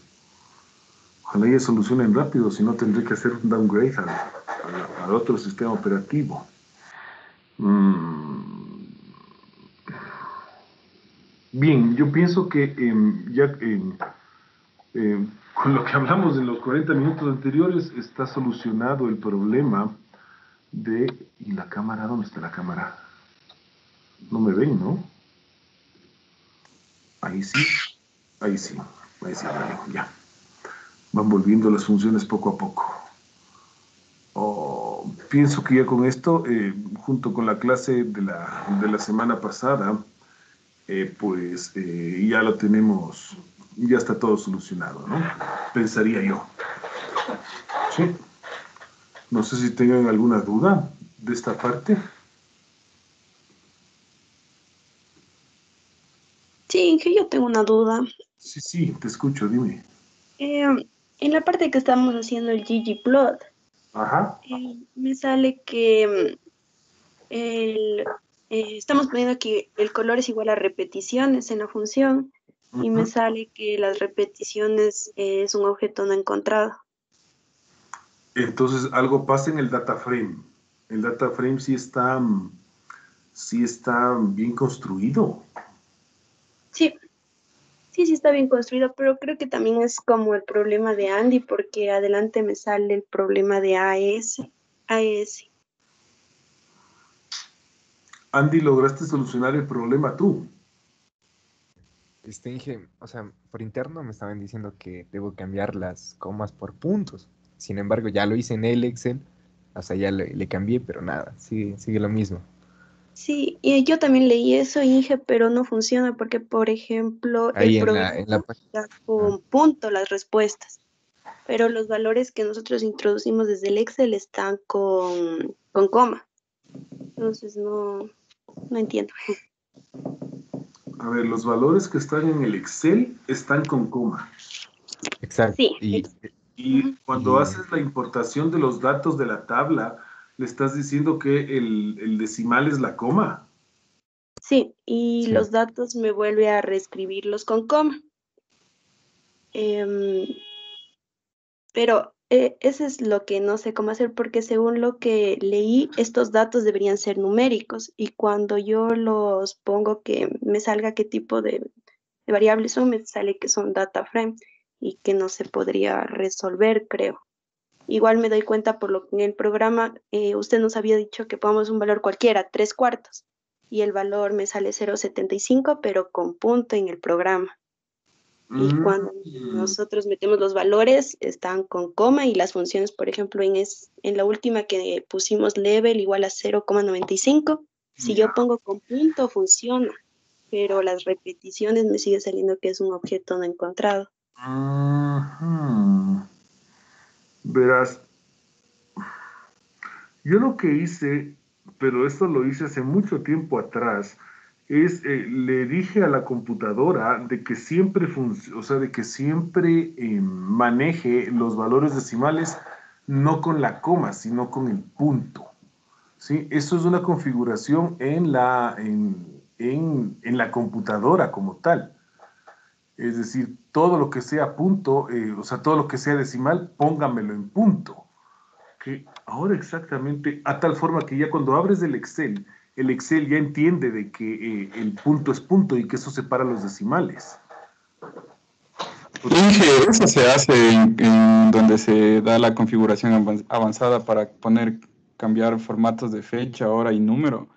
Ojalá ya solucionen rápido, si no tendré que hacer un downgrade al, al- al otro sistema operativo. Mm. Bien, yo pienso que em, ya em, em, (laughs) con lo que hablamos en los 40 minutos anteriores está solucionado el problema de... ¿Y la cámara? ¿Dónde está la cámara? No me ven, ¿no? Ahí sí, ahí sí, ahí sí, ya. Van volviendo las funciones poco a poco. Pienso que ya con esto, eh, junto con la clase de la, de la semana pasada, eh, pues eh, ya lo tenemos, ya está todo solucionado, ¿no? Pensaría yo. Sí. No sé si tengan alguna duda de esta parte. Sí, Inge, yo tengo una duda. Sí, sí, te escucho, dime. Eh, en la parte que estamos haciendo el ggplot, Ajá. eh, me sale que mm, el, eh, estamos poniendo que el color es igual a repeticiones en la función y me sale que las repeticiones eh, es un objeto no encontrado. Entonces algo pasa en el data frame. El data frame sí está, mm, sí está bien construido. Sí, sí, sí está bien construido, pero creo que también es como el problema de Andy porque adelante me sale el problema de AS. AS. Andy, lograste solucionar el problema tú. Este Inge, o sea, por interno me estaban diciendo que debo cambiar las comas por puntos. Sin embargo, ya lo hice en el Excel, o sea, ya le, le cambié, pero nada, sigue, sigue lo mismo. Sí, y yo también leí eso, Inge, pero no funciona porque, por ejemplo, Ahí el en la, en la página. da con punto las respuestas, pero los valores que nosotros introducimos desde el Excel están con, con coma. Entonces no, no entiendo. A ver, los valores que están en el Excel están con coma. Exacto. Sí, Y cuando Y- haces la importación de los datos de la tabla, le estás diciendo que el, el decimal es la coma. Sí, y Sí. los datos me vuelve a reescribirlos con coma. Em, pero eh, eso es lo que no sé cómo hacer porque según lo que leí, estos datos deberían ser numéricos y cuando yo los pongo que me salga qué tipo de, de variables son, me sale que son data frame y que no se podría resolver, creo. Igual me doy cuenta por lo que en el programa eh, usted nos había dicho que pongamos un valor cualquiera, tres cuartos y el valor me sale 0.75, pero con punto en el programa. Y cuando Mm. nosotros metemos los valores, están con coma y las funciones, por ejemplo, en, es, en la última que pusimos level igual a 0,95, si yo pongo con punto, funciona, pero las repeticiones me sigue saliendo que es un objeto no encontrado. Verás, yo lo que hice, pero esto lo hice hace mucho tiempo atrás, es eh, le dije a la computadora de que siempre o sea, de que siempre eh, maneje los valores decimales no con la coma, sino con el punto. ¿sí? Eso es una configuración en la, en- en la computadora como tal. Es decir, todo lo que sea punto, eh, o sea, todo lo que sea decimal, póngamelo en punto. Que ahora exactamente, a tal forma que ya cuando abres el Excel, el Excel ya entiende de que eh, el punto es punto y que eso separa los decimales. Inge, eso se hace en, en donde se da la configuración avan- avanzada para poner, cambiar formatos de fecha, hora y número.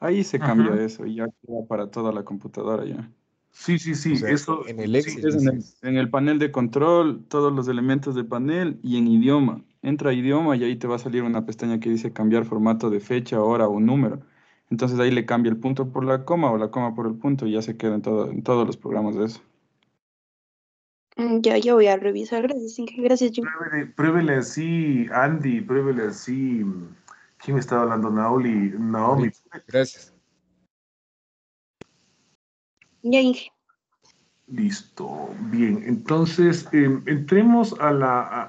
Ahí se cambia Ajá. eso y ya queda para toda la computadora ya. Sí, sí, sí, O sea, eso. en el sí. Es en el, dices. en el panel de control, todos los elementos de panel y en idioma. Entra a idioma y ahí te va a salir una pestaña que dice cambiar formato de fecha, hora o número. Entonces ahí le cambia el punto por la coma o la coma por el punto y ya se queda en, todo, en todos los programas de eso. Mm, Ya, ya voy a revisar. Gracias, Inge. Gracias, Jim. Pruébele, pruébele así, Andy, pruébele así. ¿Quién me estaba hablando? Naoli, Naomi. Gracias. Listo, bien. Entonces, eh, entremos a la,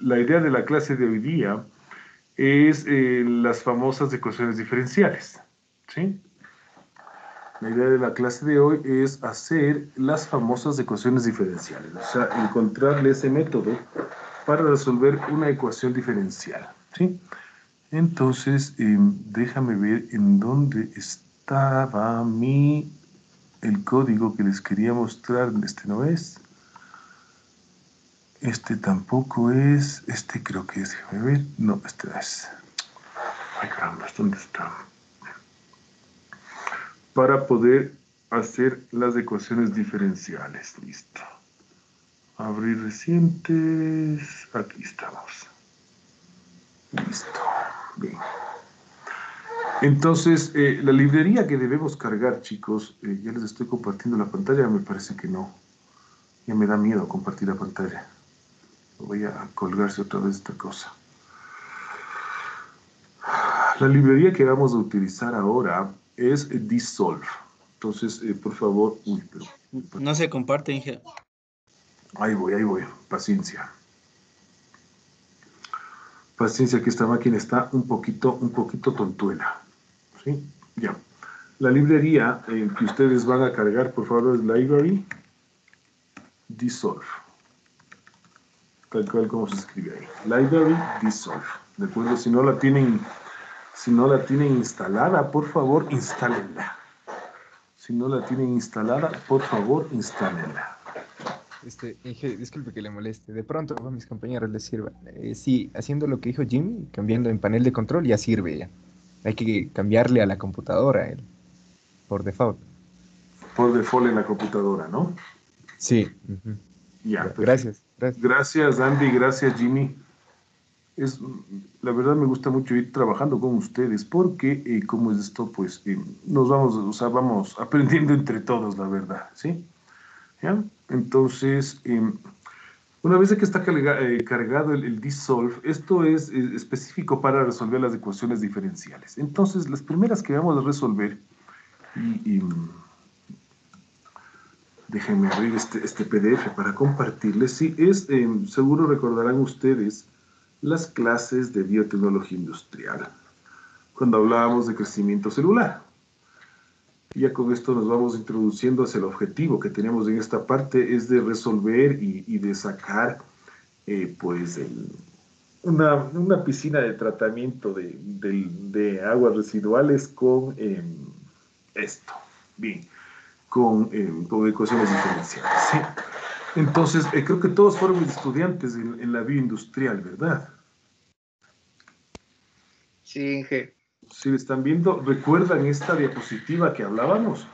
la idea de la clase de hoy día, es eh, las famosas ecuaciones diferenciales. ¿sí? La idea de la clase de hoy es hacer las famosas ecuaciones diferenciales, o sea, encontrarle ese método para resolver una ecuación diferencial. ¿sí? Entonces, eh, déjame ver en dónde estaba mi el código que les quería mostrar, este no es. Este tampoco es. Este creo que es. Déjame ver. No, este no es. Ay, caramba, ¿dónde está? Para poder hacer las ecuaciones diferenciales. Listo. Abrir recientes. Aquí estamos. Listo. Bien. Entonces, eh, la librería que debemos cargar, chicos, eh, ya les estoy compartiendo la pantalla, me parece que no. Ya me da miedo compartir la pantalla. Voy a colgarse otra vez esta cosa. La librería que vamos a utilizar ahora es Dissolve. Entonces, eh, por favor, uy, pero, No se comparte, Inge. ahí voy, ahí voy, paciencia. Paciencia que esta máquina está un poquito, un poquito tontuela. Ya. La librería que ustedes van a cargar, por favor, es Library Dissolve. Tal cual como se escribe ahí. Library Dissolve. ¿De acuerdo? Si no la tienen, si no la tienen instalada, por favor, instálenla. Si no la tienen instalada, por favor, instálenla. Este, Inge, disculpe que le moleste. De pronto a mis compañeros les sirva. Eh, sí, haciendo lo que dijo Jimmy, cambiando en panel de control, ya sirve ya. Hay que cambiarle a la computadora el, por default. por default en la computadora, ¿no? Sí. Ya. Gracias. Gracias. Gracias, Andy, gracias, Jimmy. Es, la verdad me gusta mucho ir trabajando con ustedes porque, eh, como es esto, pues eh, nos vamos, o sea, vamos (laughs) aprendiendo entre todos, la verdad, ¿sí? ¿Ya? Entonces, eh, una vez que está eh, cargado el, el dissolve, esto es eh, específico para resolver las ecuaciones diferenciales. Entonces, las primeras que vamos a resolver, y, mm, déjenme abrir este, este PDF para compartirles, sí, es, eh, seguro recordarán ustedes, las clases de biotecnología industrial, cuando hablábamos de crecimiento celular. Ya con esto nos vamos introduciendo hacia el objetivo que tenemos en esta parte, es de resolver y, de sacar, eh, pues, una, una piscina de tratamiento de, de aguas residuales con em, esto. Bien, con, em, con ecuaciones diferenciales. Entonces, eh, creo que todos fueron estudiantes en, en la bioindustrial, ¿verdad? Sí, Inge. Si están viendo, ¿recuerdan esta diapositiva que hablábamos?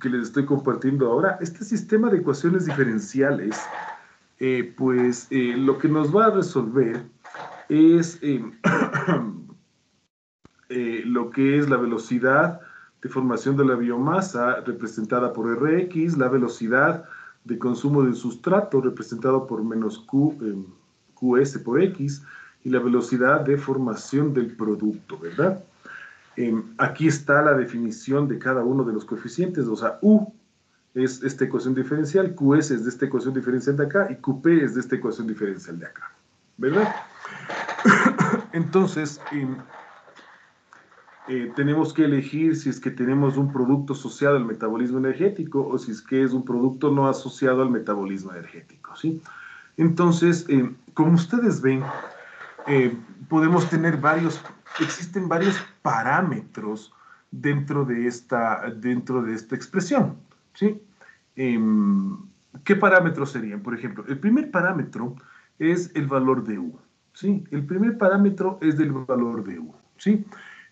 Que les estoy compartiendo ahora. Este sistema de ecuaciones diferenciales, eh, pues eh, lo que nos va a resolver es eh, (clears throat) lo que es la velocidad de formación de la biomasa representada por Rx, la velocidad de consumo del sustrato representado por menos Q, QS por X, y la velocidad de formación del producto, ¿verdad? Em, aquí está la definición de cada uno de los coeficientes, o sea, U es esta ecuación diferencial, QS es de esta ecuación diferencial de acá y QP es de esta ecuación diferencial de acá, ¿verdad? (coughs) Entonces, em, eh, tenemos que elegir si es que tenemos un producto asociado al metabolismo energético o si es que es un producto no asociado al metabolismo energético, ¿sí? Entonces, em, como ustedes ven, eh, podemos tener varios, existen varios parámetros dentro de esta, dentro de esta expresión, ¿sí? Em, ¿Qué parámetros serían? Por ejemplo, el primer parámetro es el valor de U, ¿sí? El primer parámetro es del valor de U, ¿sí?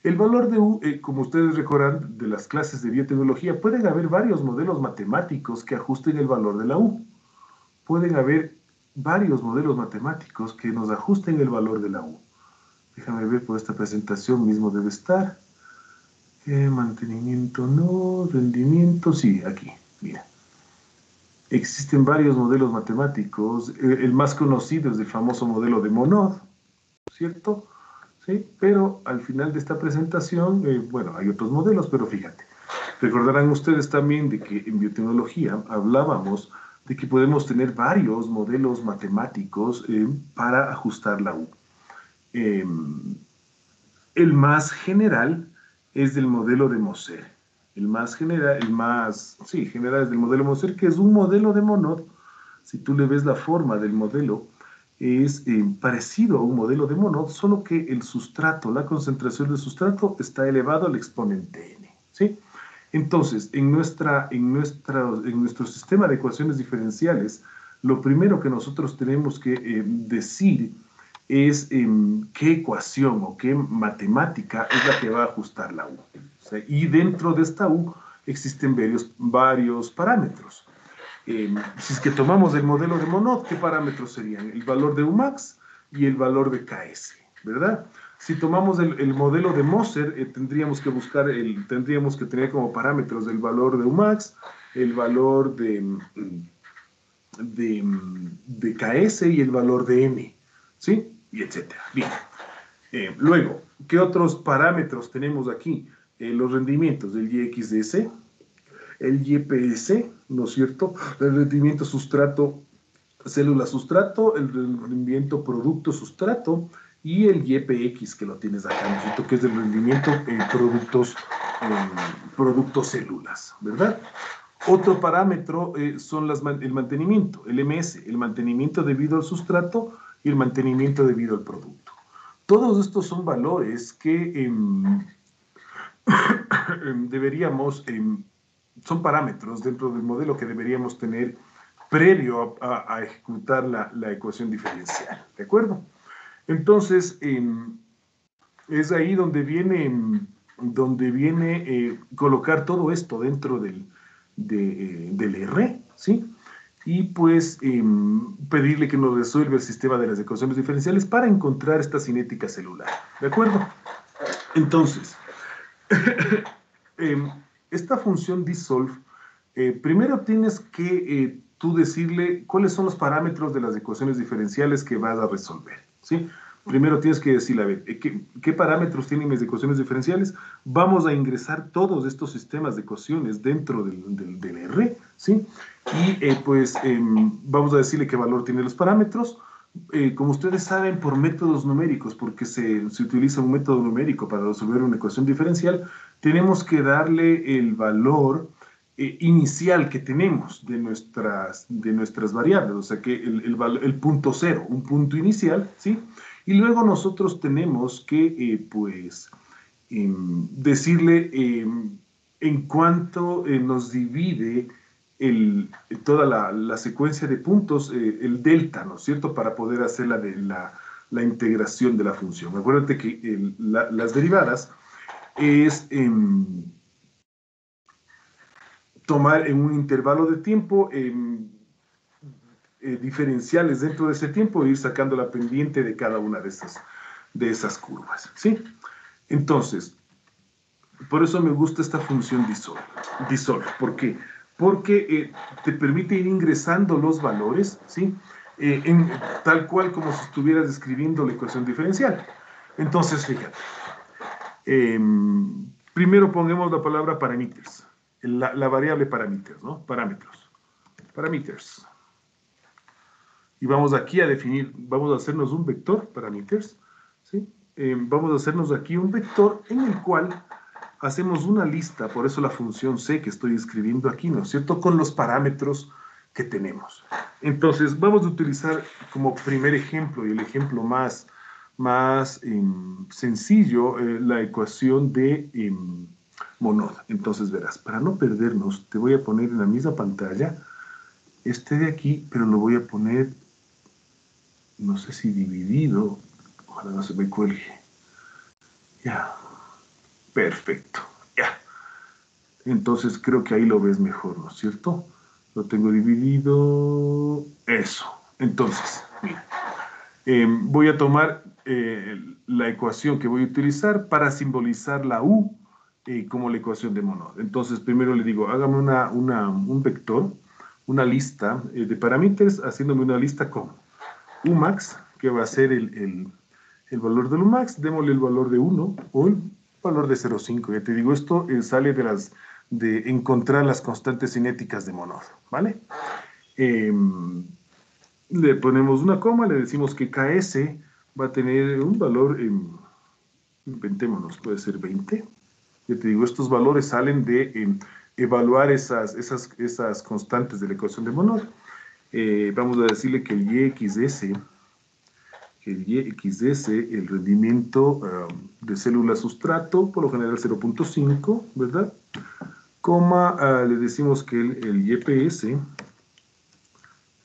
El valor de U, eh, como ustedes recordarán de las clases de biotecnología, pueden haber varios modelos matemáticos que ajusten el valor de la U. Pueden haber varios modelos matemáticos que nos ajusten el valor de la U. Déjame ver por esta presentación mismo debe estar. Eh, mantenimiento no, rendimiento, sí, aquí, mira. Existen varios modelos matemáticos. Eh, el más conocido es el famoso modelo de Monod, ¿cierto? Sí, pero al final de esta presentación, eh, bueno, hay otros modelos, pero fíjate. Recordarán ustedes también de que en biotecnología hablábamos de que podemos tener varios modelos matemáticos eh, para ajustar la U. Eh, el más general es del modelo de Moser. El más general, el más, sí, general es del modelo Moser, que es un modelo de Monod. Si tú le ves la forma del modelo, es eh, parecido a un modelo de Monod, solo que el sustrato, la concentración del sustrato está elevado al exponente n, ¿sí? Entonces, en, nuestra, en, nuestra, en nuestro sistema de ecuaciones diferenciales, lo primero que nosotros tenemos que eh, decir es eh, qué ecuación o qué matemática es la que va a ajustar la U. Y dentro de esta U existen varios, varios parámetros. Eh, si es que tomamos el modelo de Monod, ¿qué parámetros serían? El valor de Umax y el valor de KS, ¿verdad? Si tomamos el, el modelo de Moser, eh, tendríamos que buscar, el, tendríamos que tener como parámetros el valor de Umax, el valor de, de, de KS y el valor de M, ¿sí? Y etcétera. Bien. Eh, luego, ¿qué otros parámetros tenemos aquí? Eh, los rendimientos del YXDS, el YPS, ¿no es cierto? El rendimiento sustrato, célula sustrato, el rendimiento producto sustrato y el YPX que lo tienes acá, ¿no es cierto? Que es el rendimiento en productos, productos células, ¿verdad? Otro parámetro eh, son el mantenimiento, el MS, el mantenimiento debido al sustrato y el mantenimiento debido al producto. Todos estos son valores que eh, (coughs) deberíamos son parámetros dentro del modelo que deberíamos tener previo a, a, a ejecutar la, la, ecuación diferencial, ¿de acuerdo? Entonces, eh, es ahí donde viene donde viene eh, colocar todo esto dentro del, de, eh, del R, ¿sí? Y pues em, pedirle que nos resuelva el sistema de las ecuaciones diferenciales para encontrar esta cinética celular, ¿de acuerdo? Entonces, (coughs) em, esta función dissolve, eh, primero tienes que tú decirle cuáles son los parámetros de las ecuaciones diferenciales que vas a resolver, ¿sí? Primero tienes que decirle, a ver, ¿qué, parámetros tienen mis ecuaciones diferenciales? Vamos a ingresar todos estos sistemas de ecuaciones dentro del, del, R, ¿sí? Y eh, pues em, vamos a decirle qué valor tienen los parámetros. Eh, como ustedes saben, por métodos numéricos, porque se, se, utiliza un método numérico para resolver una ecuación diferencial, tenemos que darle el valor eh, inicial que tenemos de nuestras, de nuestras variables, o sea que el, el, punto cero, un punto inicial, ¿sí? Y luego nosotros tenemos que, eh, pues, em, decirle em, en cuánto eh, nos divide el, toda la, secuencia de puntos, el delta, ¿no es cierto?, para poder hacer la, de, la, integración de la función. Acuérdate que las derivadas es em, tomar en un intervalo de tiempo eh, diferenciales dentro de ese tiempo e ir sacando la pendiente de cada una de esas, de esas curvas. ¿sí? Entonces, por eso me gusta esta función dissolve. ¿Por qué? Porque eh, te permite ir ingresando los valores, ¿sí? Eh, tal cual como si estuvieras escribiendo la ecuación diferencial. Entonces, fíjate. Em, primero pongamos la palabra parameters, la, variable parámetros, ¿no? Parámetros. Parámetros y vamos aquí a definir, vamos a hacernos un vector, parameters, ¿sí? Eh, vamos a hacernos aquí un vector en el cual hacemos una lista, por eso la función C que estoy escribiendo aquí, ¿no es cierto?, con los parámetros que tenemos. Entonces, vamos a utilizar como primer ejemplo, y el ejemplo más, más em, sencillo, eh, la ecuación de eh, Monod. Entonces, verás, para no perdernos, te voy a poner en la misma pantalla este de aquí, pero lo voy a poner no sé si dividido, ojalá no se me cuelgue. Ya, perfecto, ya. Entonces creo que ahí lo ves mejor, ¿no es cierto? Lo tengo dividido, eso. Entonces, em, voy a tomar eh, la ecuación que voy a utilizar para simbolizar la U como la ecuación de Monod. Entonces, primero le digo, hágame una, un vector, una lista eh, de parámetros, haciéndome una lista con Umax, que va a ser el, valor del Umax, démosle el valor de 1 o el valor de 0,5. Ya te digo, esto eh, sale de las de encontrar las constantes cinéticas de Monod, ¿vale? Em, le ponemos una coma, le decimos que KS va a tener un valor, inventémonos, puede ser 20. Ya te digo, estos valores salen de em, evaluar esas, esas, esas constantes de la ecuación de Monod. Eh, vamos a decirle que el YXS, el YXS, el rendimiento de célula sustrato, por lo general 0.5, ¿verdad? Coma, ah, le decimos que el, el YPS,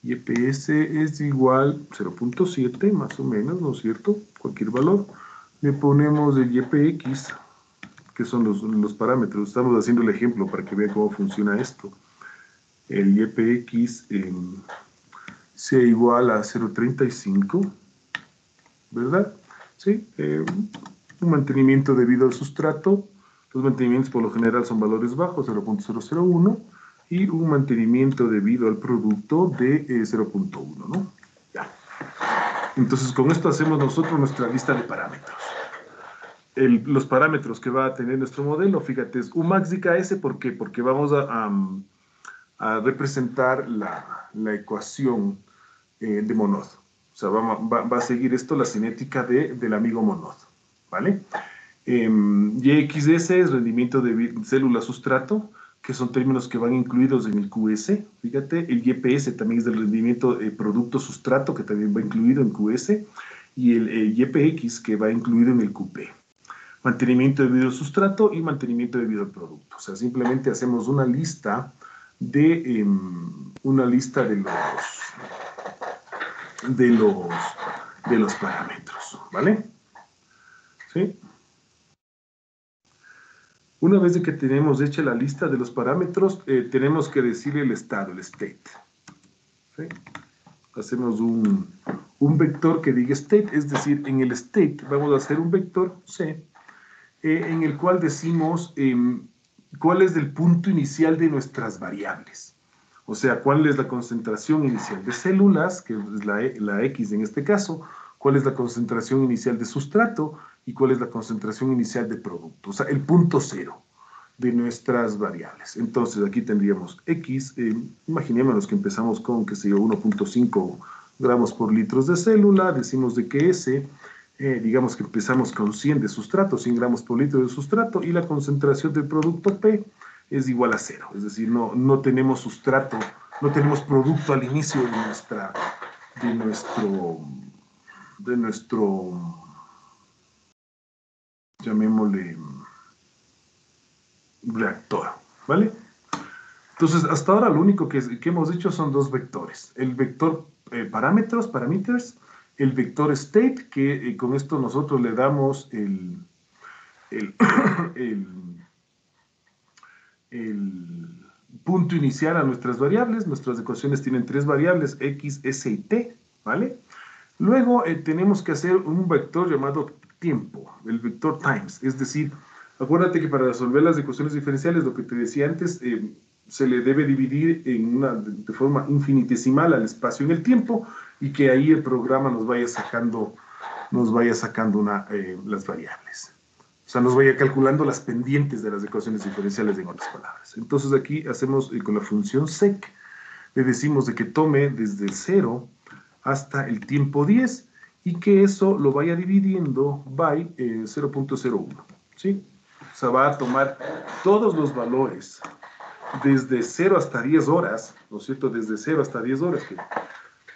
YPS es igual 0.7, más o menos, ¿no es cierto? Cualquier valor. Le ponemos el YPX, que son los, los parámetros. Estamos haciendo el ejemplo para que vean cómo funciona esto el YPX sea igual a 0.35, ¿verdad? Sí, eh, un mantenimiento debido al sustrato, los mantenimientos por lo general son valores bajos, 0.001, y un mantenimiento debido al producto de 0.1, eh, ¿no? Ya. Entonces, con esto hacemos nosotros nuestra lista de parámetros. Los parámetros que va a tener nuestro modelo, fíjate, es Umax y KS, ¿por qué? Porque vamos a representar la, la ecuación eh, de Monod. O sea, va, va, a seguir esto la cinética de, del amigo Monod, ¿vale? Eh, YXS es rendimiento de célula sustrato, que son términos que van incluidos en el QS. Fíjate, el YPS también es del rendimiento de producto sustrato, que también va incluido en QS, y el YPX, que va incluido en el QP mantenimiento debido al sustrato y mantenimiento debido al producto. O sea, simplemente hacemos una lista de em, una lista de los, de los, de los parámetros, ¿vale? ¿Sí? Una vez que tenemos hecha la lista de los parámetros, eh, tenemos que decirle el estado, el state. Hacemos un, un, vector que diga state, es decir, en el state vamos a hacer un vector C, eh, en el cual decimos eh, cuál es el punto inicial de nuestras variables. O sea, cuál es la concentración inicial de células, que es la, la X en este caso, cuál es la concentración inicial de sustrato y cuál es la concentración inicial de producto. O sea, el punto cero de nuestras variables. Entonces, aquí tendríamos X, eh, imaginémonos que empezamos con, que sé 1.5 gramos por litros de célula, decimos de que S, eh, digamos que empezamos con 100 de sustrato, 100 gramos por litro de sustrato, y la concentración del producto P es igual a cero, es decir, no, no tenemos sustrato, no tenemos producto al inicio de nuestra, de nuestro, de nuestro, llamémosle, reactor, ¿vale? Entonces, hasta ahora lo único que, hemos hecho son dos vectores. El vector eh, parámetros, parameters, el vector state, que eh, con esto nosotros le damos el, (coughs) el, el, punto inicial a nuestras variables. Nuestras ecuaciones tienen tres variables, x, s y t, ¿vale? Luego eh, tenemos que hacer un vector llamado tiempo, el vector times, es decir, Acuérdate que para resolver las ecuaciones diferenciales, lo que te decía antes, eh, se le debe dividir en una, de forma infinitesimal al espacio en el tiempo y que ahí el programa nos vaya sacando, nos vaya sacando una, eh, las variables. O sea, nos vaya calculando las pendientes de las ecuaciones diferenciales en otras palabras. Entonces aquí hacemos eh, con la función sec, le decimos de que tome desde el 0 hasta el tiempo 10 y que eso lo vaya dividiendo by 0.01. ¿Sí? O sea, va a tomar todos los valores desde 0 hasta 10 horas, ¿no es cierto? Desde 0 hasta 10 horas, que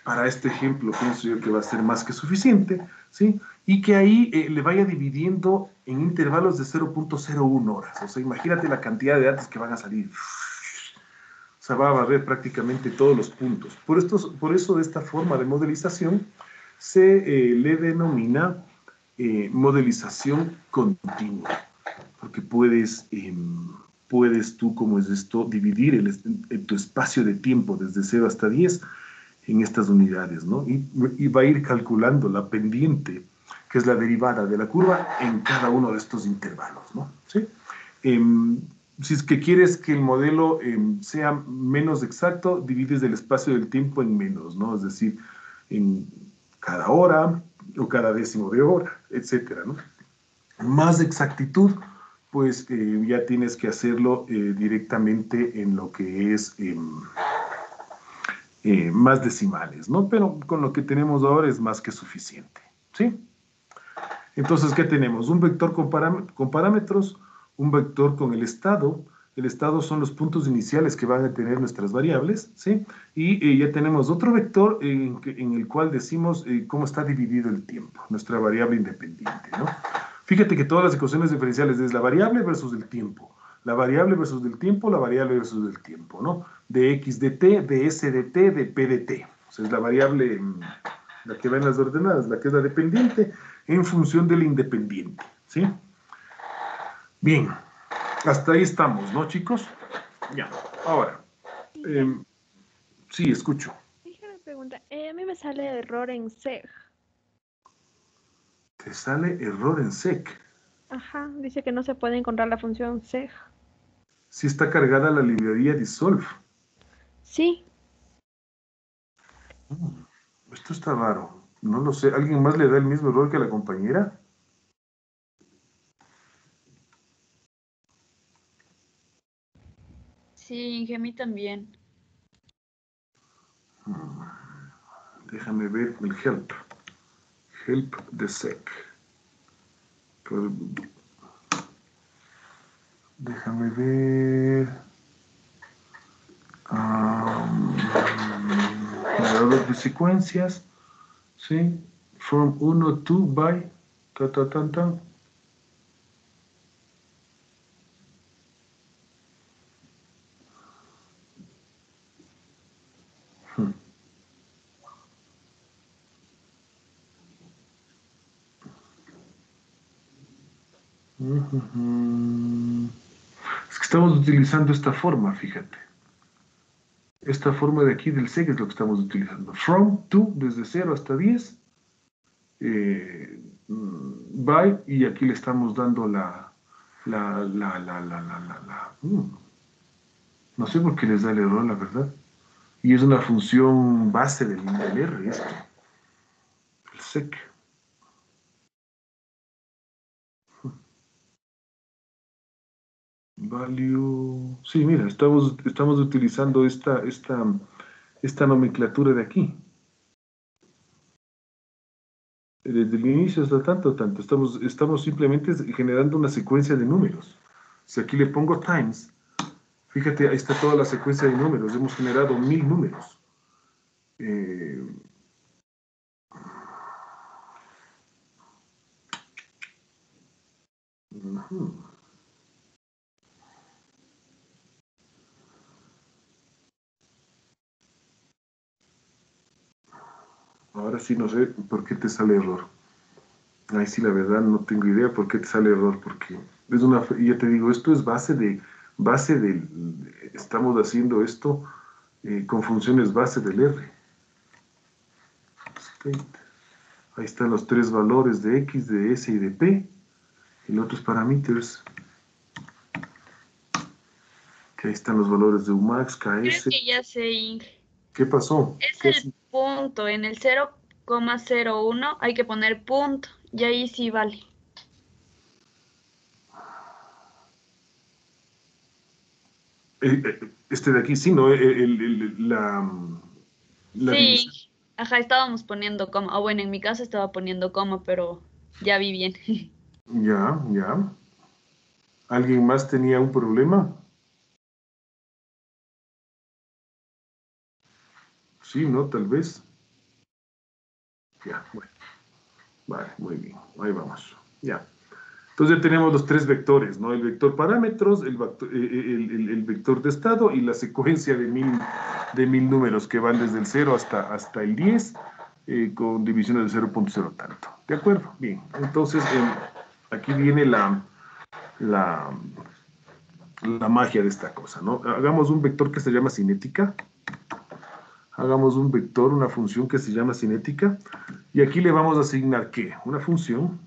para este ejemplo pienso yo que va a ser más que suficiente, ¿sí? Y que ahí eh, le vaya dividiendo en intervalos de 0.01 horas. O sea, imagínate la cantidad de datos que van a salir. O sea, va a barrer prácticamente todos los puntos. Por, esto, por eso, de esta forma de modelización, se eh, le denomina eh, modelización continua porque puedes, em, puedes tú, como es esto, dividir el, tu espacio de tiempo desde 0 hasta 10 en estas unidades, ¿no? Y, y, va a ir calculando la pendiente, que es la derivada de la curva, en cada uno de estos intervalos, ¿no? ¿Sí? Em, si es que quieres que el modelo em, sea menos exacto, divides el espacio del tiempo en menos, ¿no? Es decir, en cada hora o cada décimo de hora, etcétera, ¿no? Más exactitud, pues eh, ya tienes que hacerlo eh, directamente en lo que es em, eh, más decimales, ¿no? Pero con lo que tenemos ahora es más que suficiente, ¿sí? Entonces, ¿qué tenemos? Un vector con, con parámetros, un vector con el estado, el estado son los puntos iniciales que van a tener nuestras variables, ¿sí? Y ya tenemos otro vector en, en el cual decimos cómo está dividido el tiempo, nuestra variable independiente, ¿no? Fíjate que todas las ecuaciones diferenciales es la variable versus el tiempo. La variable versus el tiempo, la variable versus el tiempo, ¿no? De x de t, de s de t, de p de t. O sea, es la variable, mm, la que va en las ordenadas, la que es la dependiente, en función del independiente, ¿sí? Bien, hasta ahí estamos, ¿no, chicos? Ya, ahora. Eh, sí, escucho. Una pregunta. Eh, a mí me sale error en SEG. Te sale error en sec. Ajá, dice que no se puede encontrar la función seg. Sí está cargada la librería dissolve. Sí. Mm, esto está raro. No lo sé. ¿Alguien más le da el mismo error que la compañera? Sí, mí también. Mm, déjame ver el help help the sec. déjame ver. Um, de secuencias. ¿Sí? From 1 to by. Ta, ta, ta, ta. Es que estamos utilizando esta forma, fíjate. Esta forma de aquí del seg es lo que estamos utilizando. From, to, desde 0 hasta 10. Eh, mm, by, y aquí le estamos dando la... La, la, la, la, la, la, mm. No sé por qué les da el error, la verdad. Y es una función base del, del R, esto. El sec. Value. Sí, mira, estamos, estamos utilizando esta, esta, esta nomenclatura de aquí. Desde el inicio hasta tanto, tanto. Estamos, estamos simplemente generando una secuencia de números. Si aquí le pongo times, fíjate, ahí está toda la secuencia de números. Hemos generado mil números. Eh. Ahora sí no sé por qué te sale error. Ahí sí la verdad no tengo idea por qué te sale error, porque es una, ya te digo, esto es base de, base del, estamos haciendo esto eh, con funciones base del R. State. Ahí están los tres valores de X, de S y de P, y los otros parámetros. Que ahí están los valores de UMAX, Creo KS. que ya sé, Ing. ¿Qué pasó? Es ¿Qué el punto. En el 0,01 hay que poner punto. Y ahí sí vale. Eh, eh, Este de aquí, sí, ¿no? El- el- el- la, la Sí. Ajá, estábamos poniendo coma. O bueno, en mi caso estaba poniendo coma, pero ya vi bien. (laughs) Ya, ya. ¿Alguien más tenía un problema? Sí, ¿no? Tal vez. Ya, bueno. Vale, muy bien. Ahí vamos. Ya. Entonces ya tenemos los tres vectores, ¿no? El vector parámetros, el, vector- eh, eh, de estado y la secuencia de mil, de mil números que van desde el 0 hasta, hasta el 10 eh, con divisiones de 0.0 tanto. ¿De acuerdo? Bien. Entonces, em, aquí viene la, la, la magia de esta cosa, ¿no? Hagamos un vector que se llama cinética. Hagamos un vector, una función que se llama cinética. Y aquí le vamos a asignar, ¿qué? Una función.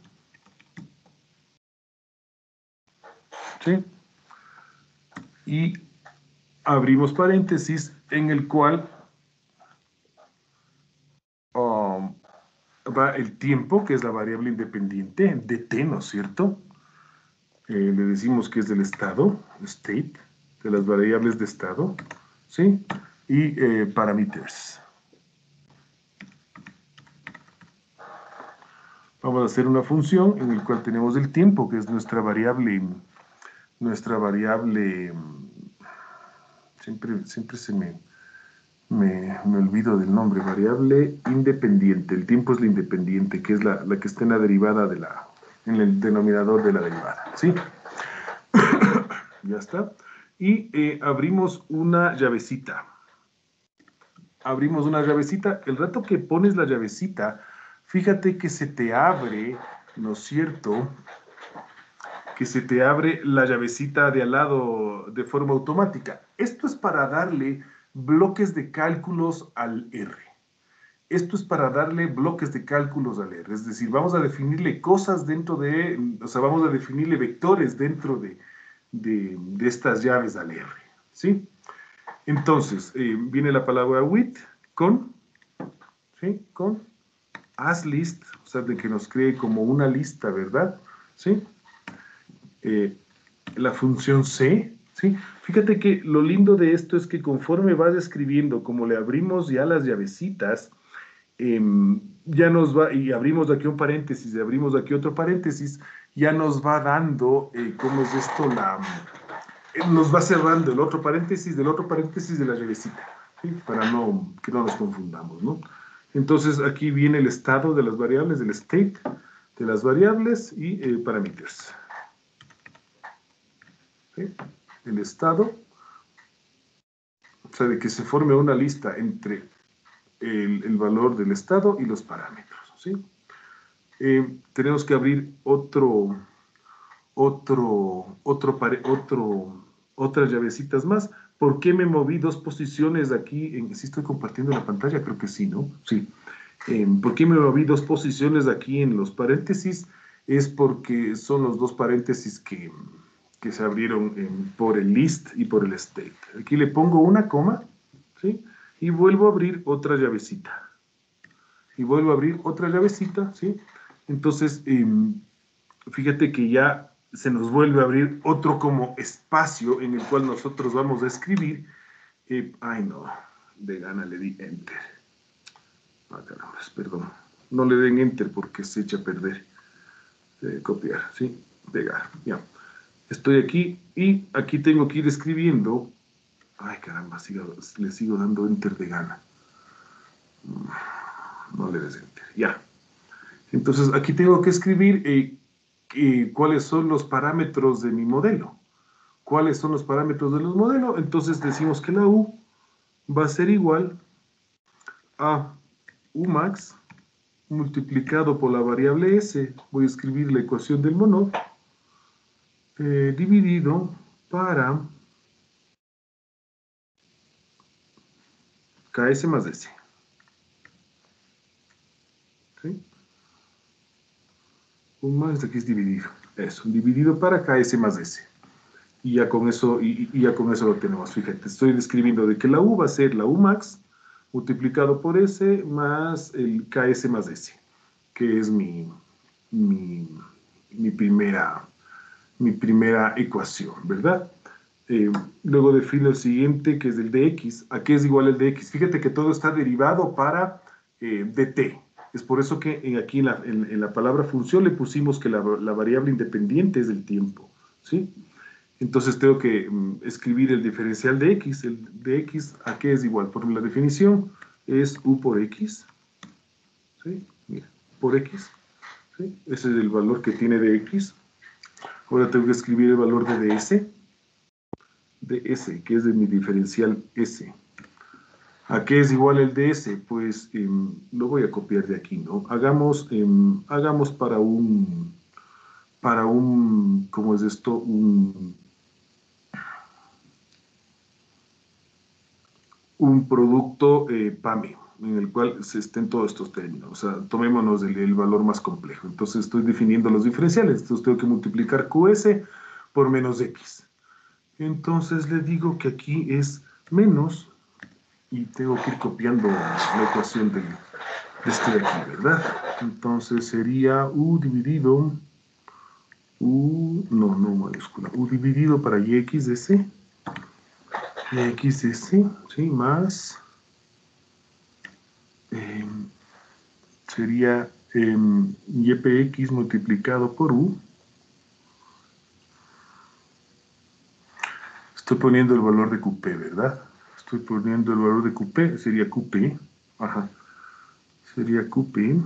¿Sí? Y abrimos paréntesis en el cual um, va el tiempo, que es la variable independiente, de t, ¿no es cierto? Eh, le decimos que es del estado, state, de las variables de estado, ¿sí? Y eh, parameters. Vamos a hacer una función en la cual tenemos el tiempo, que es nuestra variable, nuestra variable, siempre, siempre se me, me, me olvido del nombre, variable independiente. El tiempo es la independiente, que es la, la que está en la derivada de la, en el denominador de la derivada, ¿sí? (coughs) ya está. Y eh, abrimos una llavecita. Abrimos una llavecita. El rato que pones la llavecita, fíjate que se te abre, ¿no es cierto? Que se te abre la llavecita de al lado de forma automática. Esto es para darle bloques de cálculos al R. Esto es para darle bloques de cálculos al R. Es decir, vamos a definirle cosas dentro de, o sea, vamos a definirle vectores dentro de, de, de estas llaves al R. ¿Sí? Entonces, eh, viene la palabra with con, ¿sí? Con as list, o sea, de que nos cree como una lista, ¿verdad? ¿Sí? Eh, la función C, ¿sí? Fíjate que lo lindo de esto es que conforme vas escribiendo, como le abrimos ya las llavecitas, em, ya nos va, y abrimos aquí un paréntesis, y abrimos aquí otro paréntesis, ya nos va dando, eh, ¿cómo es esto? La, nos va cerrando el otro paréntesis del otro paréntesis de la llavecita, ¿sí? para no, que no nos confundamos, ¿no? Entonces aquí viene el estado de las variables, del state de las variables y eh, parameters. ¿Sí? El estado, o sea, de que se forme una lista entre el, el valor del estado y los parámetros, ¿sí? Eh, tenemos que abrir otro, otro, otro, otro, otras llavecitas más. ¿Por qué me moví dos posiciones aquí? En, ¿Sí estoy compartiendo la pantalla? Creo que sí, ¿no? Sí. Em, ¿Por qué me moví dos posiciones aquí en los paréntesis? Es porque son los dos paréntesis que, que se abrieron em, por el list y por el state. Aquí le pongo una coma, ¿sí? Y vuelvo a abrir otra llavecita. Y vuelvo a abrir otra llavecita, ¿sí? Entonces, em, fíjate que ya se nos vuelve a abrir otro como espacio en el cual nosotros vamos a escribir. Ay, no, de gana le di enter. Ah, caramba, perdón. No le den enter porque se echa a perder. Eh, copiar, ¿sí? Pegar, ya. Estoy aquí y aquí tengo que ir escribiendo. Ay, caramba, le sigo dando enter de gana. Mm, no le des enter, ya. Entonces aquí tengo que escribir eh, cuáles son los parámetros de mi modelo. ¿Cuáles son los parámetros de los modelos? Entonces decimos que la U va a ser igual a Umax multiplicado por la variable S, voy a escribir la ecuación del mono, eh, dividido para KS más S. un más aquí es dividido. Eso, dividido para KS más S. Y ya con eso, y, ya con eso lo tenemos. Fíjate, estoy describiendo de que la U va a ser la U max multiplicado por S más el KS más S, que es mi, mi, primera, mi primera ecuación, ¿verdad? Eh, luego defino el siguiente, que es el dx. ¿A qué es igual el dx? Fíjate que todo está derivado para eh, dt. Es por eso que aquí en la, palabra función le pusimos que la, variable independiente es el tiempo, ¿sí? Entonces tengo que mm, escribir el diferencial de x. El de x, ¿a qué es igual? Por la definición es u por x, ¿sí? Mira, por x, ¿sí? Ese es el valor que tiene de x. Ahora tengo que escribir el valor de ds, de s, que es de mi diferencial s. ¿A qué es igual el DS? Pues em, lo voy a copiar de aquí, ¿no? Hagamos, em, hagamos para un, para un, ¿cómo es esto? Un, un producto eh, PAME, en el cual se estén todos estos términos. O sea, tomémonos el, el, valor más complejo. Entonces estoy definiendo los diferenciales. Entonces tengo que multiplicar QS por menos X. Entonces le digo que aquí es menos y tengo que ir copiando la ecuación de, este de aquí, ¿verdad? Entonces sería U dividido, U, no, no mayúscula, U dividido para Y X de C, Y X de C, ¿sí? Más, em, sería eh, YPX multiplicado por U, Estoy poniendo el valor de QP, ¿verdad? Estoy poniendo el valor de QP, sería QP, ajá, sería QP,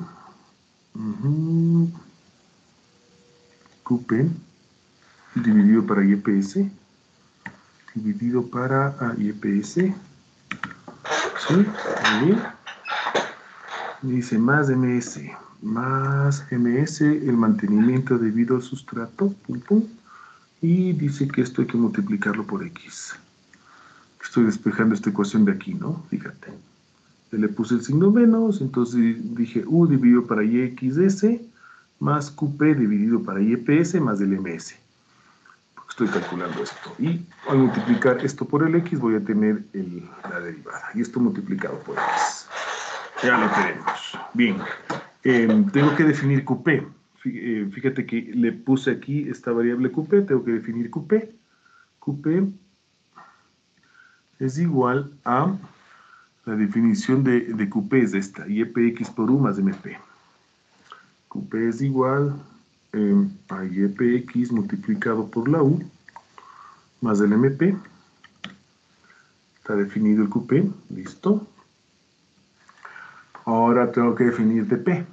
QP, dividido para IPS, dividido para IPS, ¿sí? Bien. Dice más MS, más MS, el mantenimiento debido al sustrato, pum, pum, y dice que esto hay que multiplicarlo por X estoy despejando esta ecuación de aquí, ¿no? Fíjate. Le puse el signo menos, entonces dije U dividido para YXS más QP dividido para YPS más el MS. Estoy calculando esto. Y al multiplicar esto por el X voy a tener la derivada. Y esto multiplicado por X. Ya lo tenemos. Bien. Em, tengo que definir QP. Eh, fíjate que le puse aquí esta variable QP. Tengo que definir QP. QP es igual a la definición de, de QP es esta, YPX por U más MP. QP es igual em, a YPX multiplicado por la U más el MP. Está definido el QP, listo. Ahora tengo que definir DP.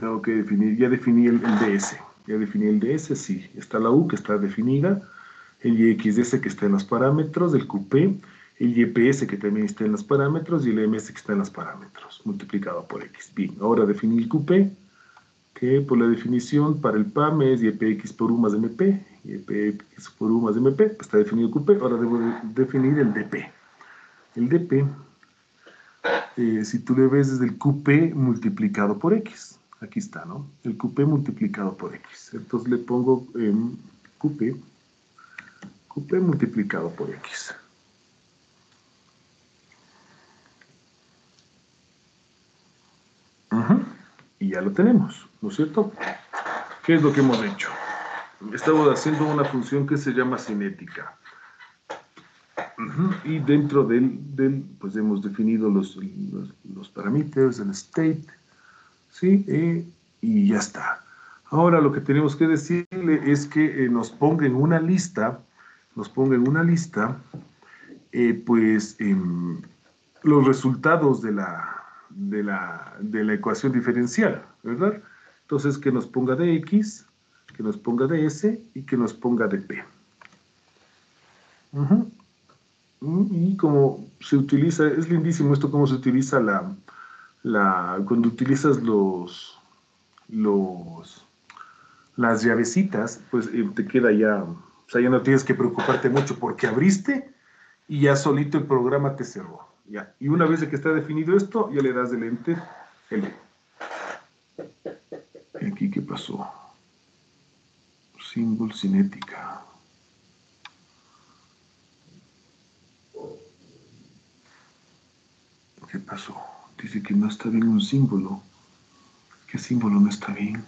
Tengo que definir, ya definí el, el DS. Ya definí el DS, sí. Está la U que está definida el YXS que está en los parámetros, el QP, el YPS que también está en los parámetros y el MS que está en los parámetros, multiplicado por X. Bien, ahora definir el QP, que por la definición para el PAM es YPX por U más MP, Y Px por U más MP, pues está definido QP, ahora debo de- definir el DP. El DP, eh, si tú le ves desde el QP multiplicado por X, aquí está, ¿no? El QP multiplicado por X. Entonces le pongo em, QP, Multiplicado por X. Y ya lo tenemos, ¿no es cierto? ¿Qué es lo que hemos hecho? Estamos haciendo una función que se llama cinética. Y dentro del, pues hemos definido los, los, parámetros, el state, ¿sí? Eh, y ya está. Ahora lo que tenemos que decirle es que eh, nos ponga en una lista, nos ponga en una lista, eh, pues, em, los resultados de la, de, la, de la ecuación diferencial, ¿verdad? Entonces, que nos ponga de x, que nos ponga de s y que nos ponga de p. Y como se utiliza, es lindísimo esto, cómo se utiliza la, la cuando utilizas los, los, las llavecitas, pues eh, te queda ya, o sea, ya no tienes que preocuparte mucho porque abriste y ya solito el programa te cerró. Ya. Y una vez que está definido esto, ya le das del enter, ¿Y aquí qué pasó? Símbolo cinética. ¿Qué pasó? Dice que no está bien un símbolo. ¿Qué símbolo no está bien?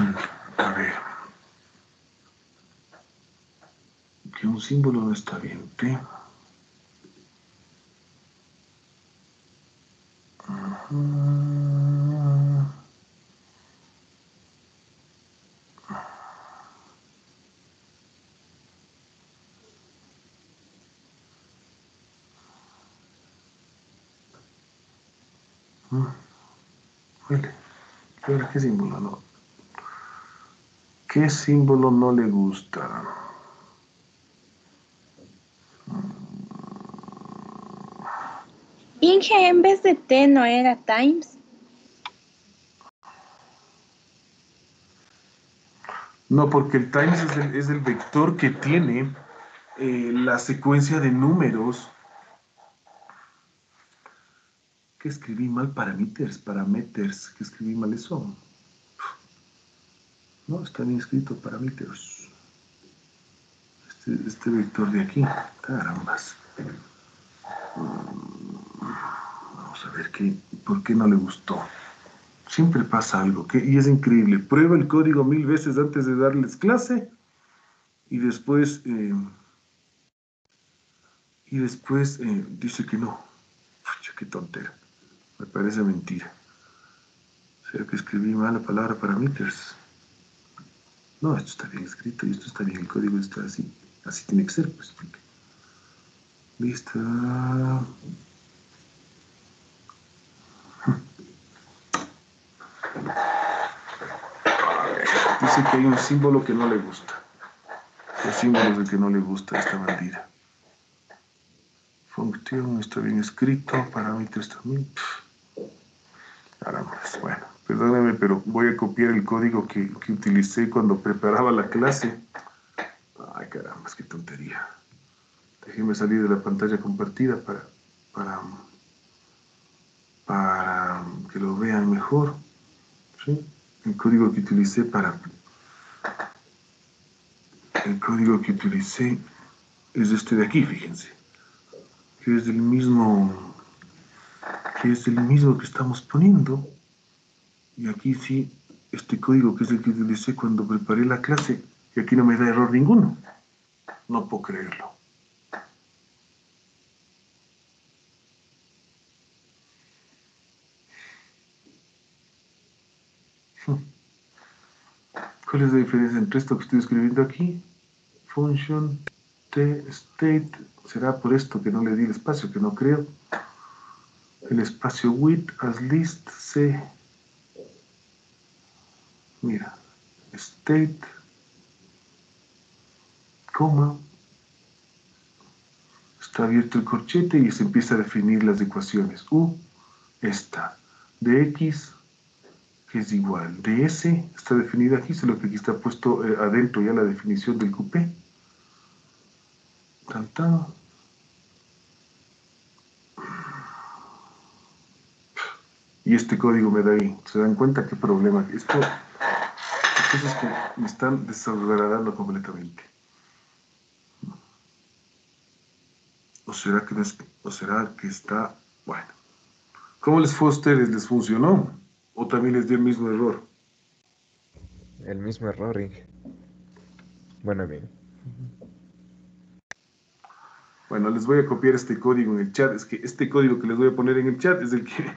A ver. Que un símbolo no está bien. Ujú. Mm. Vale. ¿Y ahora qué símbolo no? ¿Qué símbolo no le gusta? Inge, en vez de T no era Times. No, porque el times es el, es el vector que tiene eh, la secuencia de números. ¿Qué escribí mal? Parameters, parameters. ¿Qué escribí mal eso? No, está bien escrito, parameters. Este, este vector de aquí. Carambas. Mm, Vamos a ver qué, por qué no le gustó. Siempre pasa algo, que, y es increíble. Prueba el código mil veces antes de darles clase y después, eh, y después eh, dice que no. Pucha, qué tontera. Me parece mentira. ¿Será que escribí mal la palabra parameters? No, esto está bien escrito y esto está bien. El código está así. Así tiene que ser, pues. Dice que hay un símbolo que no le gusta. El símbolo es el que no le gusta a esta bandida. Función está bien escrito, parámetros también. Pff. Caramba, bueno, perdóneme, pero voy a copiar el código que, que utilicé cuando preparaba la clase. Ay, caramba, qué tontería. Déjeme salir de la pantalla compartida para, para, para que lo vean mejor. ¿sí? El código que utilicé para... El código que utilicé es este de aquí, fíjense. Que es mismo... Que es el mismo que estamos poniendo. Y aquí sí, este código que es el que utilicé cuando preparé la clase. Y aquí no me da error ninguno. No puedo creerlo. ¿Cuál es la diferencia entre esto que estoy escribiendo aquí? Function t state. Será por esto que no le di el espacio, que no creo. El espacio with as list c. Mira, state, coma. Está abierto el corchete y se empieza a definir las ecuaciones. U, esta. De x, que es igual de S, está definida aquí, solo que aquí está puesto eh, adentro ya la definición del coupé. Tan, tan. Y este código me da ahí. ¿Se dan cuenta qué problema? Esto, cosas que me están desagradando completamente. ¿O será que no es, o será que está, bueno. ¿Cómo les fue a ustedes? ¿Les funcionó? ¿O también les dio el mismo error? El mismo error, Inge. Bueno, bien. Bueno, les voy a copiar este código en el chat. Es que este código que les voy a poner en el chat es el que,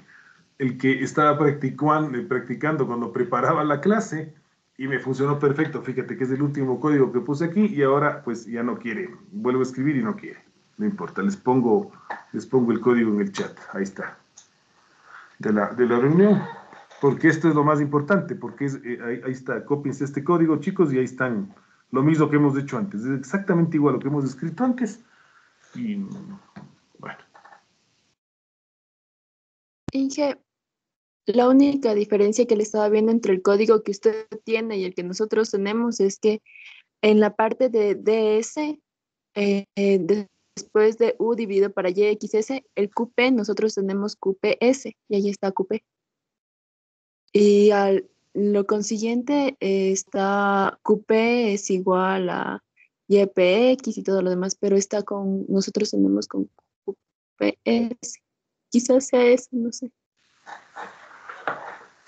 el que estaba practicando, practicando cuando preparaba la clase y me funcionó perfecto. Fíjate que es el último código que puse aquí y ahora pues ya no quiere. Vuelvo a escribir y no quiere. No importa, les pongo, les pongo el código en el chat. Ahí está. De la, de la reunión. Porque esto es lo más importante, porque es, eh, ahí, está, copiense este código, chicos, y ahí están lo mismo que hemos hecho antes. Es exactamente igual a lo que hemos escrito antes. Y bueno. Inge, la única diferencia que le estaba viendo entre el código que usted tiene y el que nosotros tenemos es que en la parte de DS, eh, de- después de U dividido para YXS, el QP, nosotros tenemos QPS y ahí está QP. Y al, lo consiguiente eh, está QP es igual a YPX y todo lo demás, pero está con, nosotros tenemos con QPS. Quizás sea eso, no sé.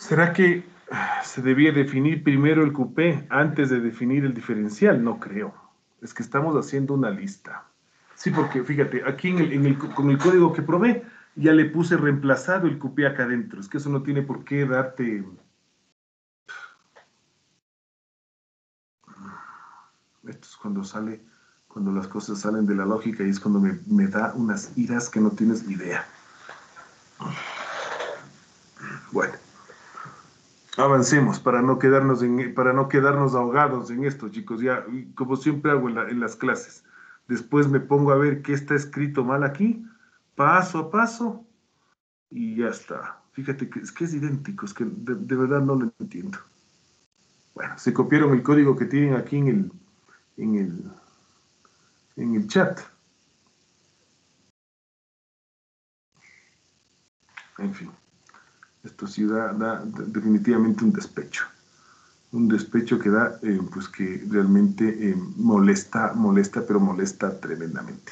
¿Será que ah, se debía definir primero el coupé antes de definir el diferencial? No creo. Es que estamos haciendo una lista. Sí, porque fíjate, aquí con el código que probé, ya le puse reemplazado el coupé acá adentro. Es que eso no tiene por qué darte... Esto es cuando sale, cuando las cosas salen de la lógica y es cuando me, me da unas iras que no tienes idea. Bueno. Avancemos para no quedarnos para no quedarnos ahogados en esto, chicos. Ya, como siempre hago en las clases. Después me pongo a ver qué está escrito mal aquí, paso a paso, y ya está. Fíjate que es que es idéntico, es que de, de verdad no lo entiendo. Bueno, se copiaron el código que tienen aquí en el, en el, en el chat. En fin. Esto sí da, da de- definitivamente un despecho. Un despecho que da, eh, pues que realmente eh, molesta, molesta, pero molesta tremendamente.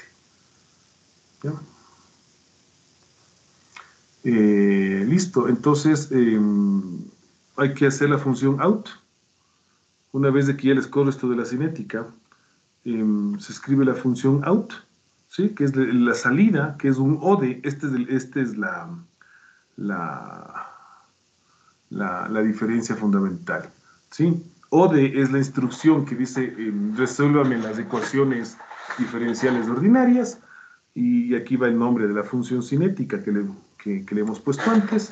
Eh, listo, entonces eh, hay que hacer la función out. Una vez que ya les corro esto de la cinética, eh, se escribe la función out, ¿sí? que es la, salida, que es un ODE. Este es, este es la, la, la, diferencia fundamental. ¿sí? ODE es la instrucción que dice eh, resuélvame las ecuaciones diferenciales ordinarias y aquí va el nombre de la función cinética que le, que le hemos puesto antes,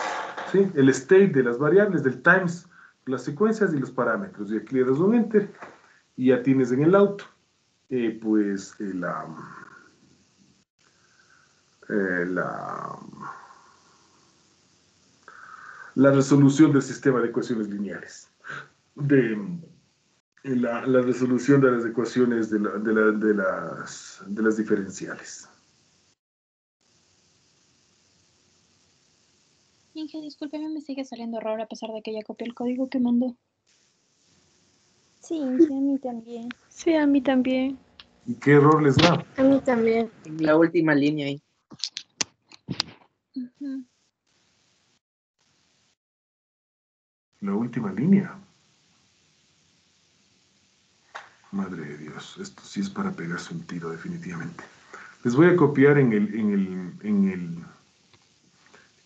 ¿sí? el state de las variables, del times, las secuencias y los parámetros. Y aquí le das un enter y ya tienes en el auto, eh, pues, eh, la, eh, la, la resolución del sistema de ecuaciones lineales, de eh, la, la resolución de las ecuaciones de, la- de la- de las, de las diferenciales. Inge, discúlpeme, me sigue saliendo error a pesar de que ya copié el código que mandó. Sí, sí, a mí también. Sí, a mí también. ¿Y qué error les da? A mí también. En la última línea ahí. Ujú. La última línea. Madre de Dios, esto sí es para pegarse un tiro definitivamente. Les voy a copiar en el, en el, en el,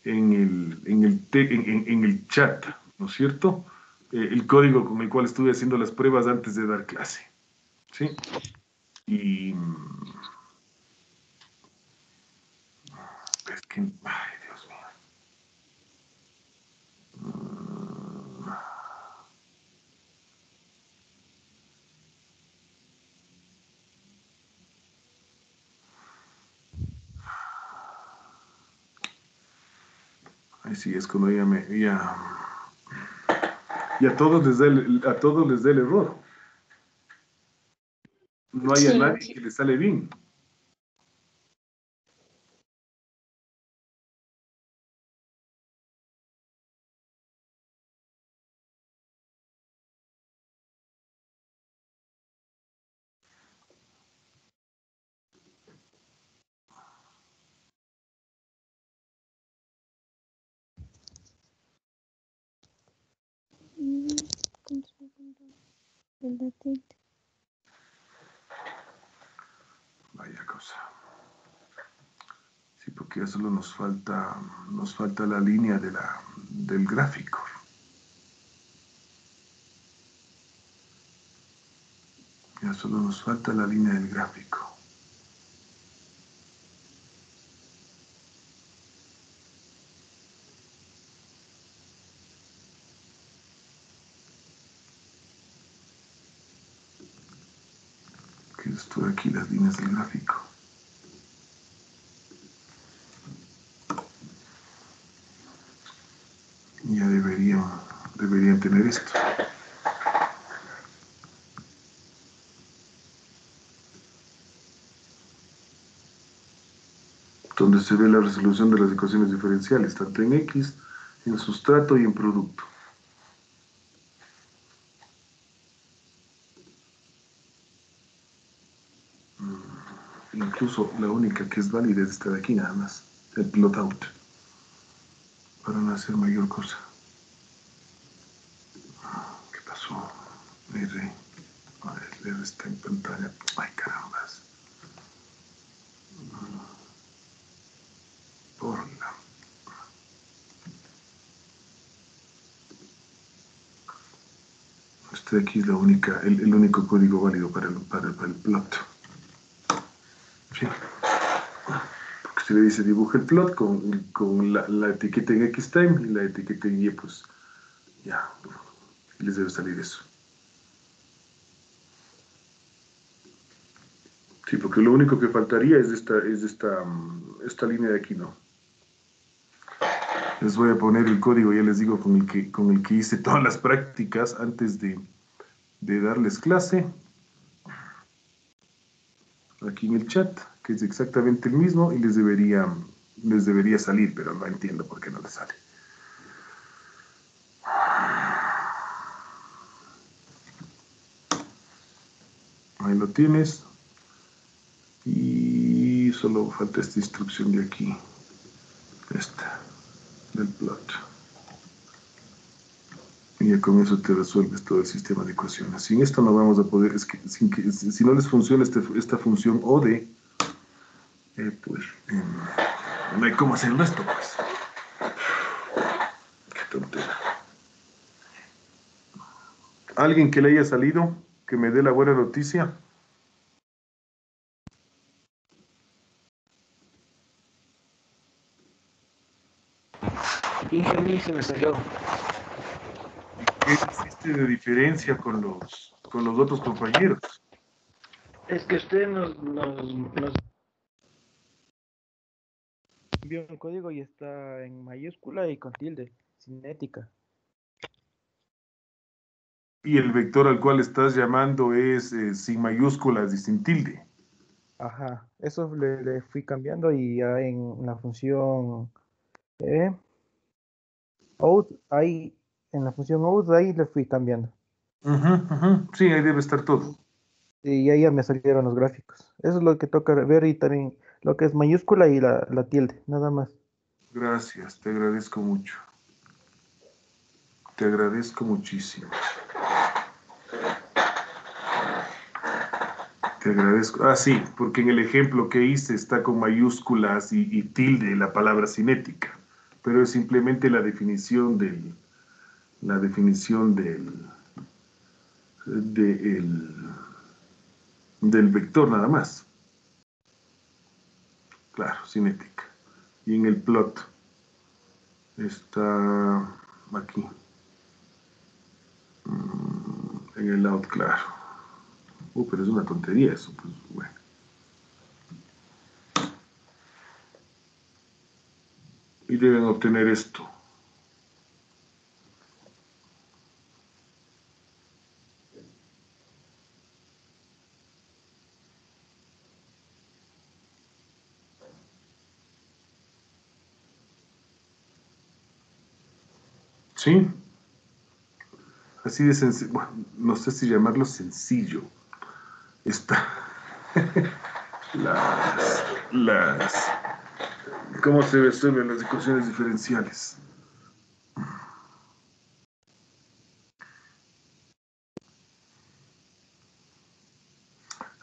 en el, en el, chat, ¿no es cierto? Eh, el código con el cual estuve haciendo las pruebas antes de dar clase. ¿Sí? Y... Es que... Ay, sí, es cuando ya me... Ya... Y a todos les da el, a todos les da el error. No hay a nadie que le sale bien. Mm, control del latín. Vaya cosa. Sí, porque ya solo nos falta, nos falta la línea de la, del gráfico. Ya solo nos falta la línea del gráfico. Esto de aquí, las líneas del gráfico. Ya deberían, deberían tener esto. Donde se ve la resolución de las ecuaciones diferenciales, tanto en X, en sustrato y en producto. Mm, Incluso la única que es válida es esta de aquí nada más, el plot out, para no hacer mayor cosa. ¿Qué pasó? R. A ver, R está en pantalla. Ay, carambas. Por la... Este de aquí es la única, el, único código válido para el, para, para el plot. Sí. Porque se le dice dibuja el plot con, con la, la etiqueta en Xtime y la etiqueta en Y, pues ya, les debe salir eso. Sí, porque lo único que faltaría es esta, es esta, mm, esta línea de aquí, ¿no? Les voy a poner el código, ya les digo, con el que, con el que hice todas las prácticas antes de, de darles clase. Aquí en el chat, que es exactamente el mismo y les debería, les debería salir, pero no entiendo por qué no les sale. Ahí lo tienes. Solo falta esta instrucción de aquí. Esta, del plot. Y ya con eso te resuelves todo el sistema de ecuaciones. Sin esto no vamos a poder, es que, sin que si no les funciona este- esta función OD, eh, pues eh, no hay cómo hacer el resto, pues. Qué tontera. ¿Alguien que le haya salido? Que me dé la buena noticia. Y a mí se me salió. ¿Qué existe de diferencia con los, con los otros compañeros? Es que usted nos, nos, nos Envió un código y está en mayúscula y con tilde, cinética. Y el vector al cual estás llamando es eh, sin mayúsculas y sin tilde. Ajá, eso le, le fui cambiando y ya en la función eh, out, ahí, en la función out, ahí le fui cambiando. Ujú, ujú. Sí, ahí debe estar todo. Y ahí ya me salieron los gráficos. Eso es lo que toca ver y también lo que es mayúscula y la, la tilde, nada más. Gracias, te agradezco mucho. Te agradezco muchísimo. Te agradezco. Ah, sí, porque en el ejemplo que hice está con mayúsculas y, y tilde la palabra cinética, pero es simplemente la definición del, la definición del, de el- del vector nada más. Claro, cinética. Y en el plot está aquí. Mm, En el out, claro. Uh, pero es una tontería eso, pues bueno. y deben obtener esto. ¿Sí? Así de sencillo. No sé si llamarlo sencillo. Está. (laughs) las. las ¿cómo se resuelven las ecuaciones diferenciales?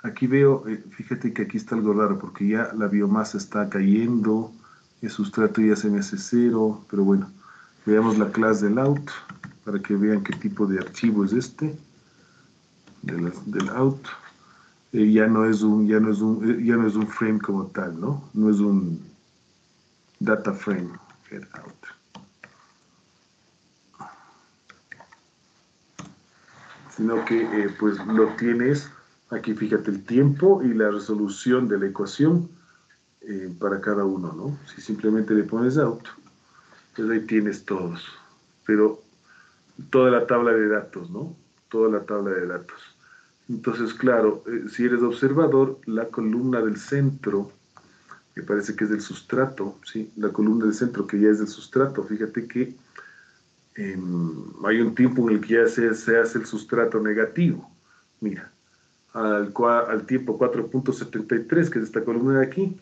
Aquí veo, eh, fíjate que aquí está algo raro, porque ya la biomasa está cayendo, el sustrato ya se me hace cero, pero bueno, veamos la clase del out, para que vean qué tipo de archivo es este, del out. Eh, ya, no es un, ya, no es un, eh, ya no es un frame como tal, ¿no? No es un data frame, get out. Sino que, pues, lo tienes Aquí fíjate el tiempo y la resolución de la ecuación eh, para cada uno, ¿no? Si simplemente le pones out, pues ahí tienes todos. Pero toda la tabla de datos, ¿no? Toda la tabla de datos. Entonces, claro, eh, si eres observador, la columna del centro, me parece que es del sustrato, ¿sí? La columna del centro que ya es del sustrato, fíjate que em, hay un tiempo en el que ya se, se hace el sustrato negativo. Mira, al, al tiempo 4.73, que es esta columna de aquí,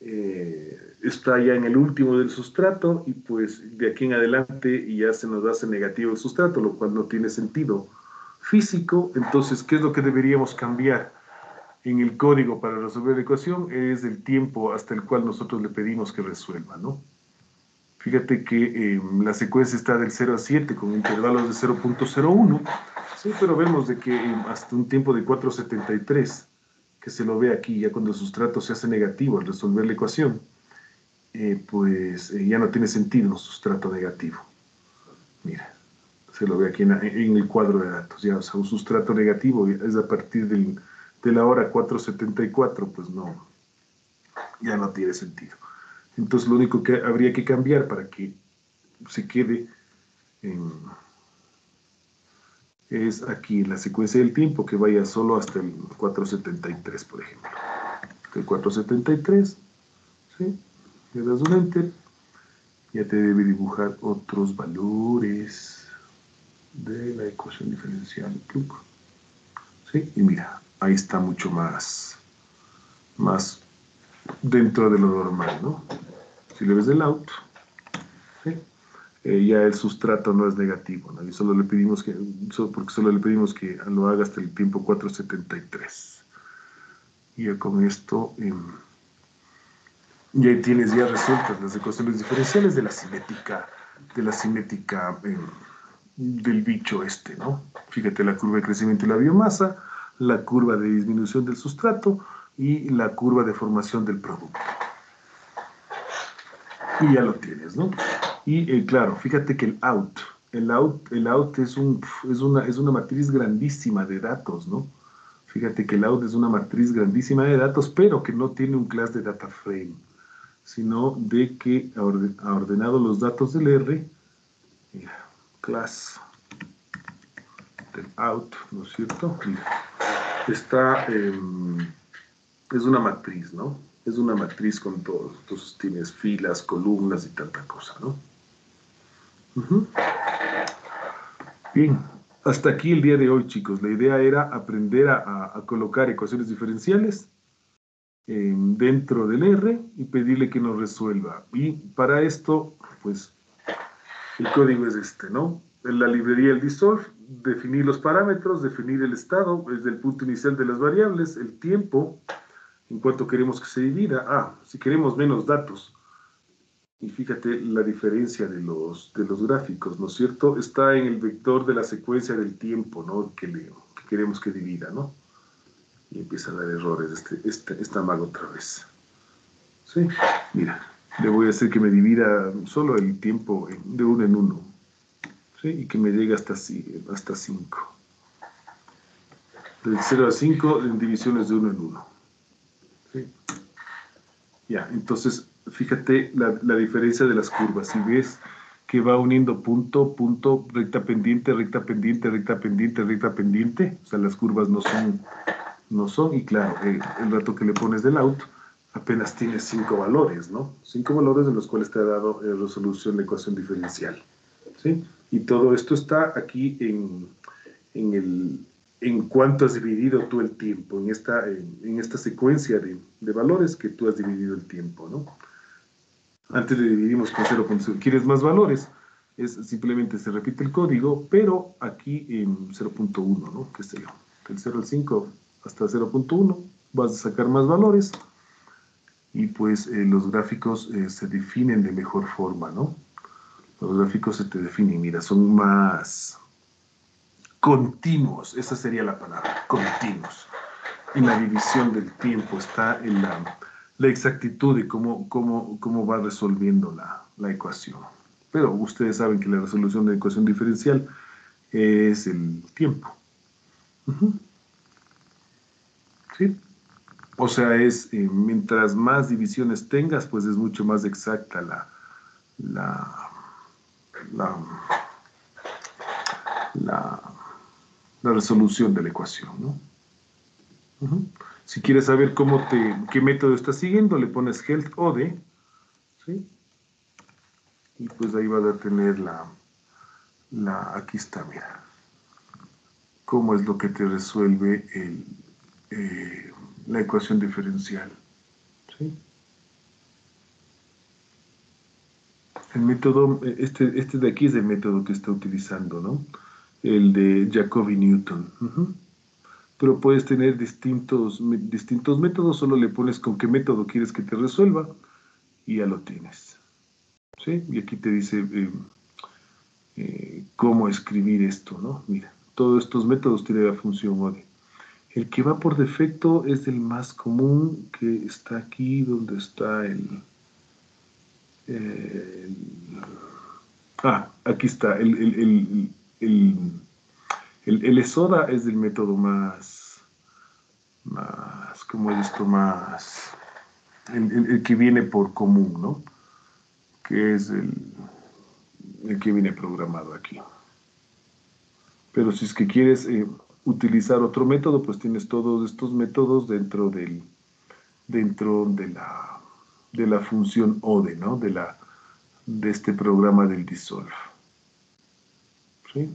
eh, está ya en el último del sustrato y pues de aquí en adelante ya se nos hace negativo el sustrato, lo cual no tiene sentido físico. Entonces, ¿qué es lo que deberíamos cambiar en el código para resolver la ecuación? Es el tiempo hasta el cual nosotros le pedimos que resuelva, ¿no? Fíjate que eh, la secuencia está del 0 a 7 con intervalos de 0.01 Sí, pero vemos de que hasta un tiempo de 473, que se lo ve aquí, ya cuando el sustrato se hace negativo al resolver la ecuación, eh, pues eh, ya no tiene sentido un sustrato negativo. Mira, se lo ve aquí en, el cuadro de datos, ya, o sea, un sustrato negativo es a partir de la hora 474, pues no, ya no tiene sentido. Entonces lo único que habría que cambiar para que se quede es aquí la secuencia del tiempo que vaya solo hasta el 473, por ejemplo. El 473, ¿sí? Le das un enter, ya te debe dibujar otros valores de la ecuación diferencial. ¿Sí? Y mira, ahí está mucho más, más dentro de lo normal, ¿no? Si le ves el out. Eh, ya el sustrato no es negativo, ¿no? Y solo le pedimos que, porque solo le pedimos que lo haga hasta el tiempo 473. Y ya con esto, eh, ya tienes ya resueltas las ecuaciones diferenciales de la cinética, de la cinética em, del bicho este, ¿no? Fíjate la curva de crecimiento de la biomasa, la curva de disminución del sustrato y la curva de formación del producto. Y ya lo tienes, ¿no? Y eh, claro, fíjate que el out, el out, el out es, un, es, una, es una matriz grandísima de datos, ¿no? Fíjate que el out es una matriz grandísima de datos, pero que no tiene un class de data frame, sino de que ha ordenado los datos del R, class del out, ¿no es cierto? está, es una matriz, ¿no? Es una matriz con todo, entonces tienes filas, columnas y tanta cosa, ¿no? Bien, hasta aquí el día de hoy, chicos. La idea era aprender a, colocar ecuaciones diferenciales eh, dentro del R y pedirle que nos resuelva. Y para esto, pues, el código es este, ¿no? En la librería el dissolve, definir los parámetros, definir el estado, desde el punto inicial de las variables, el tiempo, en cuanto queremos que se divida. Ah, si queremos menos datos, y fíjate la diferencia de los, de los gráficos, ¿no es cierto? Está en el vector de la secuencia del tiempo, ¿no? Que, le, queremos que divida, ¿no? Y empieza a dar errores este, este, esta maga otra vez. ¿Sí? Mira, le voy a hacer que me divida solo el tiempo de uno en uno. Y que me llegue hasta 5. Hasta cinco. De 0 a 5 en divisiones de uno en uno. ¿Sí? Ya, entonces fíjate la, diferencia de las curvas. Si ves que va uniendo punto, punto, recta pendiente, recta pendiente, recta pendiente, recta pendiente, o sea, las curvas no son, no son, y claro, eh, el rato que le pones del out, apenas tienes cinco valores, ¿no? Cinco valores de los cuales te ha dado eh, resolución la ecuación diferencial, ¿sí? Y todo esto está aquí en, en, el, en cuánto has dividido tú el tiempo, en esta, en, en esta secuencia de, de, valores que tú has dividido el tiempo, ¿no? Antes le dividimos con 0.0. ¿Quieres más valores? Es simplemente se repite el código, pero aquí en 0.1, ¿no? Que el, del 0 al 5 hasta 0.1, vas a sacar más valores y pues eh, los gráficos eh, se definen de mejor forma, ¿no? Los gráficos se te definen, mira, son más continuos, esa sería la palabra, continuos. En la división del tiempo está en la, exactitud de cómo, cómo, cómo va resolviendo la, la, ecuación. Pero ustedes saben que la resolución de la ecuación diferencial es el tiempo. ¿Sí? O sea, es eh, mientras más divisiones tengas, pues es mucho más exacta la, la, la, la, resolución de la ecuación, ¿no? Si quieres saber cómo te, qué método estás siguiendo, le pones health ode, ¿sí? Y pues ahí vas a tener la, la, aquí está, mira, cómo es lo que te resuelve el, eh, la ecuación diferencial. ¿sí? El método, este, este de aquí es el método que está utilizando, ¿no? El de Jacobi-Newton. Uh -huh. Pero puedes tener distintos, distintos métodos, solo le pones con qué método quieres que te resuelva y ya lo tienes. ¿Sí? Y aquí te dice eh, eh, cómo escribir esto, ¿no? Mira, todos estos métodos tienen la función ODE. El que va por defecto es el más común, que está aquí donde está el... el ah, aquí está. El, el, el, el, el, el ESODA es el método más... más ¿Cómo es esto? Más... El, el, que viene por común, ¿no? Que es el, el que viene programado aquí. Pero si es que quieres... Eh, utilizar otro método, pues tienes todos estos métodos dentro del dentro de la de la función ODE, ¿no? De la de este programa del Dissolve. ¿Sí?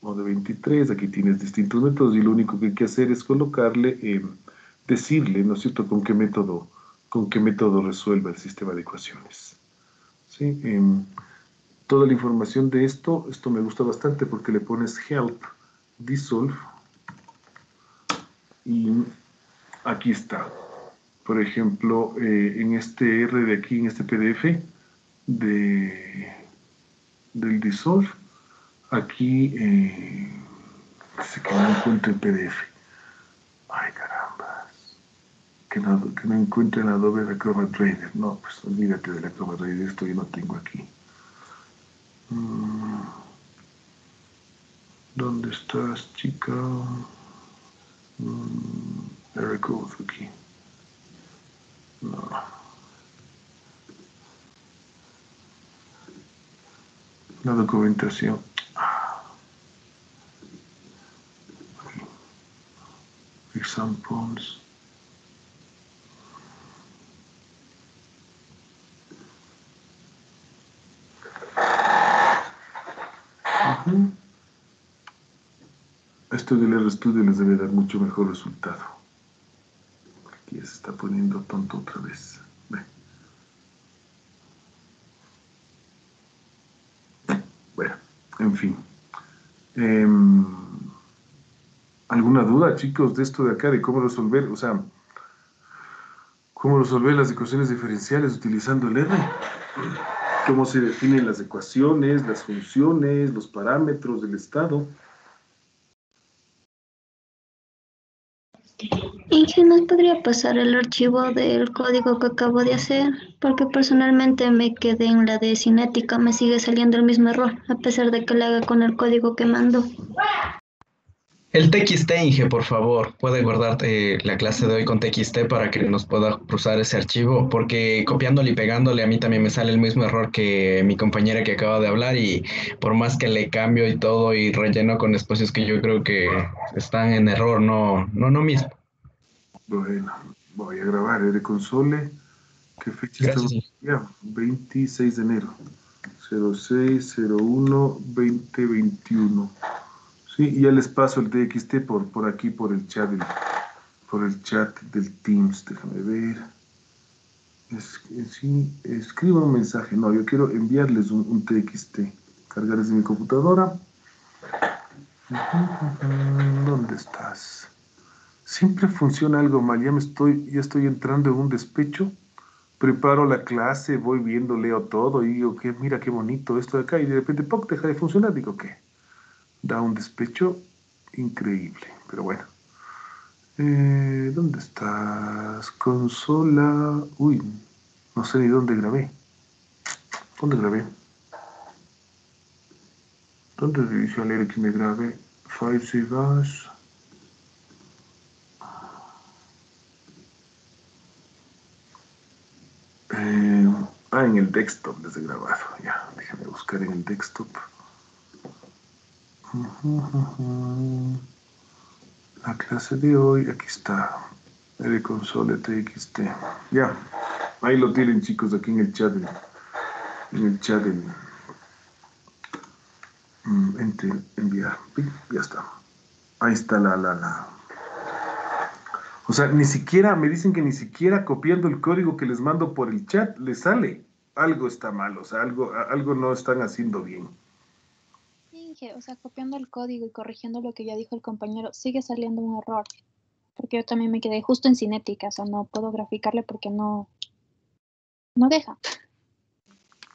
ODE 23, aquí tienes distintos métodos y lo único que hay que hacer es colocarle, eh, decirle, ¿no es cierto?, con qué método, con qué método resuelve el sistema de ecuaciones. ¿Sí? Eh, toda la información de esto, esto me gusta bastante porque le pones help, dissolve, y aquí está. Por ejemplo, eh, en este R de aquí, en este PDF de, del Dissolve, aquí eh, dice que no encuentro el PDF. Ay, caramba. Que no, que no encuentro en Adobe Acrobat Reader. No, pues olvídate de la Acrobat Reader, esto yo no tengo aquí. Mm. ¿Dónde estás, chica? Mm, error code aquí. La documentación. Examples. Esto del RStudio les debe dar mucho mejor resultado. Ya se está poniendo tonto otra vez. Ve. Bueno, en fin. Eh, ¿Alguna duda, chicos, de esto de acá, de cómo resolver, o sea, cómo resolver las ecuaciones diferenciales utilizando el R? ¿Cómo se definen las ecuaciones, las funciones, los parámetros del estado? Inge, ¿nos podría pasar el archivo del código que acabo de hacer? Porque personalmente me quedé en la de cinética, me sigue saliendo el mismo error, a pesar de que lo haga con el código que mando. El TXT, Inge, por favor, puede guardarte la clase de hoy con TXT para que nos pueda cruzar ese archivo, porque copiándole y pegándole a mí también me sale el mismo error que mi compañera que acaba de hablar y por más que le cambio y todo y relleno con espacios que yo creo que están en error, no, no, no mismo. Bueno, voy a grabar de console. ¿Qué fecha Gracias, estamos? Ya, 26 de enero. 0601 2021. Sí, y ya les paso el TXT por, por aquí, por el chat del, por el chat del Teams. Déjame ver. Es, sí, escriba un mensaje. No, yo quiero enviarles un, un TXT. Cargar desde mi computadora. ¿Dónde estás? Siempre funciona algo mal. Ya me estoy, ya estoy entrando en un despecho. Preparo la clase, voy viendo, leo todo y digo que mira qué bonito esto de acá y de repente deja de funcionar. Digo que da un despecho increíble. Pero bueno. Eh, ¿Dónde estás? Consola. Uy, no sé ni dónde grabé. ¿Dónde grabé? ¿Dónde a leer que me grabé? Five Cigars. Eh, ah, en el desktop desde grabado. Ya, déjame buscar en el desktop. La clase de hoy, aquí está. El console TXT. Ya, ahí lo tienen chicos aquí en el chat. En el chat en, entre, enviar. Ya está. Ahí está la, la, la. O sea, ni siquiera, me dicen que ni siquiera copiando el código que les mando por el chat les sale. Algo está mal, o sea, algo, algo no están haciendo bien. Sí, o sea, copiando el código y corrigiendo lo que ya dijo el compañero, sigue saliendo un error. Porque yo también me quedé justo en cinética, o sea, no puedo graficarle porque no, no deja.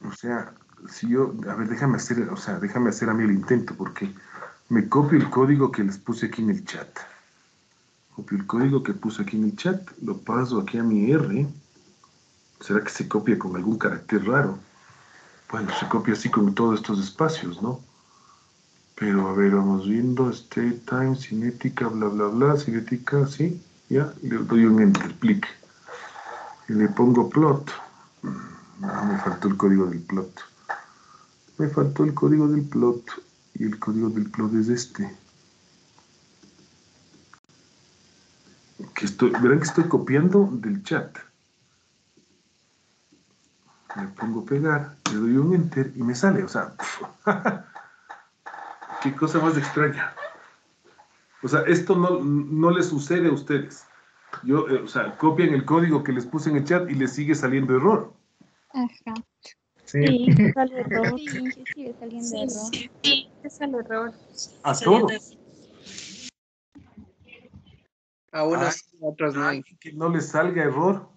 O sea, si yo, a ver, déjame hacer, o sea, déjame hacer a mí el intento, porque me copio el código que les puse aquí en el chat. Copio el código que puse aquí en el chat, lo paso aquí a mi R. ¿Será que se copia con algún carácter raro? Bueno, se copia así con todos estos espacios, ¿no? Pero a ver, vamos viendo, state time, cinética, bla, bla, bla, cinética, sí, ya, le doy un enter, clic. Y le pongo plot. No, me faltó el código del plot. Me faltó el código del plot. Y el código del plot es este. Que estoy, verán que estoy copiando del chat. Le pongo pegar, le doy un enter y me sale. O sea, (laughs) qué cosa más extraña. O sea, esto no, no les sucede a ustedes. Yo, eh, o sea, copian el código que les puse en el chat y les sigue saliendo error. Ajá. Sí, (laughs) sale error. Sí, sigue saliendo error. Sí, sale error. A todos. A unos sí, a otros no. Que no les salga error.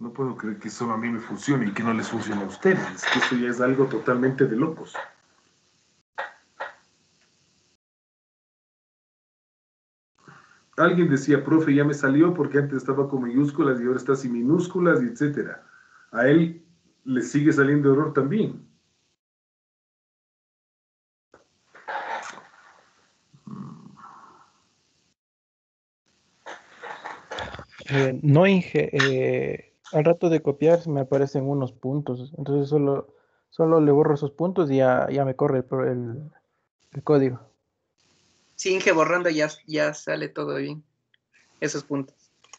No puedo creer que solo a mí me funcione y que no les funcione a ustedes. Que eso ya es algo totalmente de locos. Alguien decía, profe, ya me salió porque antes estaba con mayúsculas y ahora está sin minúsculas, y etcétera. A él le sigue saliendo error también. Eh, no, Inge, eh, al rato de copiar me aparecen unos puntos, entonces solo, solo le borro esos puntos y ya, ya me corre el, el, el código. Sí, Inge, borrando ya, ya sale todo bien. Esos puntos.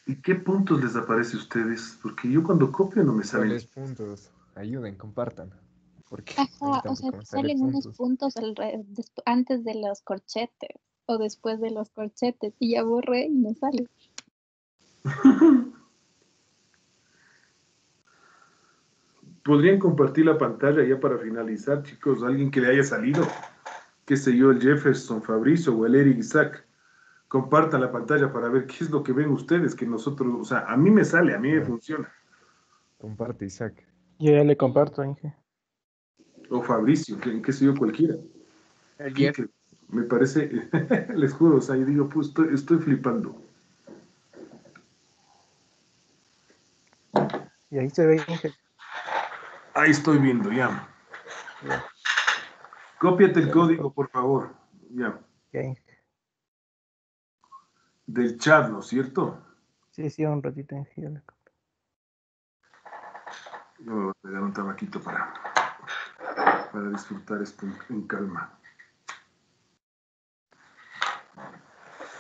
¿Y qué puntos les aparece a ustedes? Porque yo cuando copio no me salen. ¿Cuáles puntos? Ayuden, compartan. Porque Ajá, o sea, salen unos puntos antes de los corchetes o después de los corchetes y ya borré y no sale. ¿Podrían compartir la pantalla ya para finalizar, chicos? Alguien que le haya salido, qué sé yo, el Jefferson, Fabricio o el Eric Isaac. Compartan la pantalla para ver qué es lo que ven ustedes, que nosotros, o sea, a mí me sale, a mí me funciona. Comparte, Isaac. Yo ya le comparto, Inge. O Fabricio, que, qué sé yo, cualquiera. El Jeff. Me parece, (laughs) les juro, o sea, yo digo, pues estoy, estoy flipando. Y ahí se ve, Inge. Ahí estoy viendo, ya. Cópiate el código, por favor. Ya. Ok. Del chat, ¿no es cierto? Sí, sí, un ratito, Inge. ya. Yo me voy a pegar un tabaquito para, para disfrutar esto en, en calma.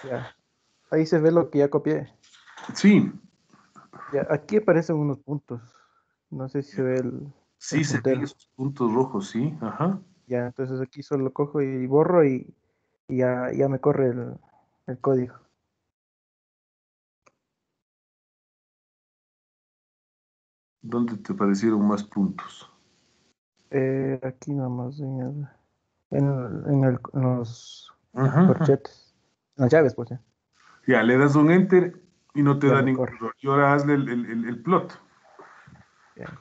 Ya. Ahí se ve lo que ya copié. Sí, Ya, aquí aparecen unos puntos. No sé si se ve el. sí el se ven esos puntos rojos, sí, ajá. Ya, entonces aquí solo cojo y borro y, y ya, ya me corre el, el código. ¿Dónde te parecieron más puntos? Eh, aquí nomás en, el, en, el- en el- en los corchetes. En las llaves, pues ya. Ya, le das un enter y no te da ningún error. Y ahora hazle el, el- el- el plot. Ya.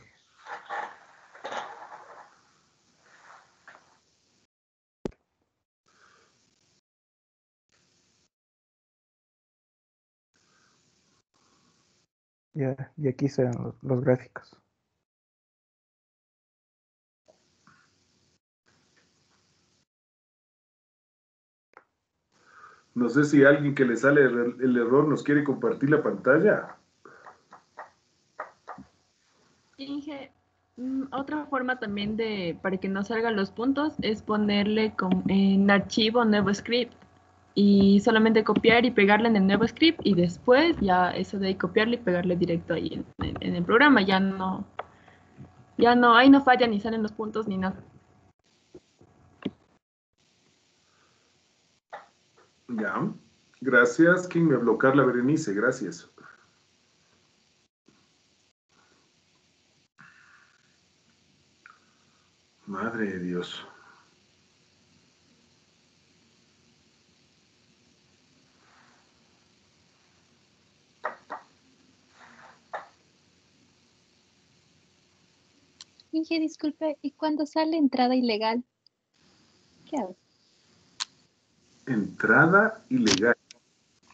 Ya, y aquí se los, los gráficos. No sé si alguien que le sale el, el error nos quiere compartir la pantalla. Mm, otra forma también de, para que no salgan los puntos, es ponerle en archivo nuevo script y solamente copiar y pegarle en el nuevo script y después ya eso de ahí copiarle y pegarle directo ahí en, en- en el programa, ya no, ya no, ahí no falla ni salen los puntos ni nada. Ya. Gracias. ¿Quién me habló? Carla Berenice, gracias. Madre de Dios. Inge, disculpe, ¿y cuando sale entrada ilegal? ¿Qué hago? Entrada ilegal.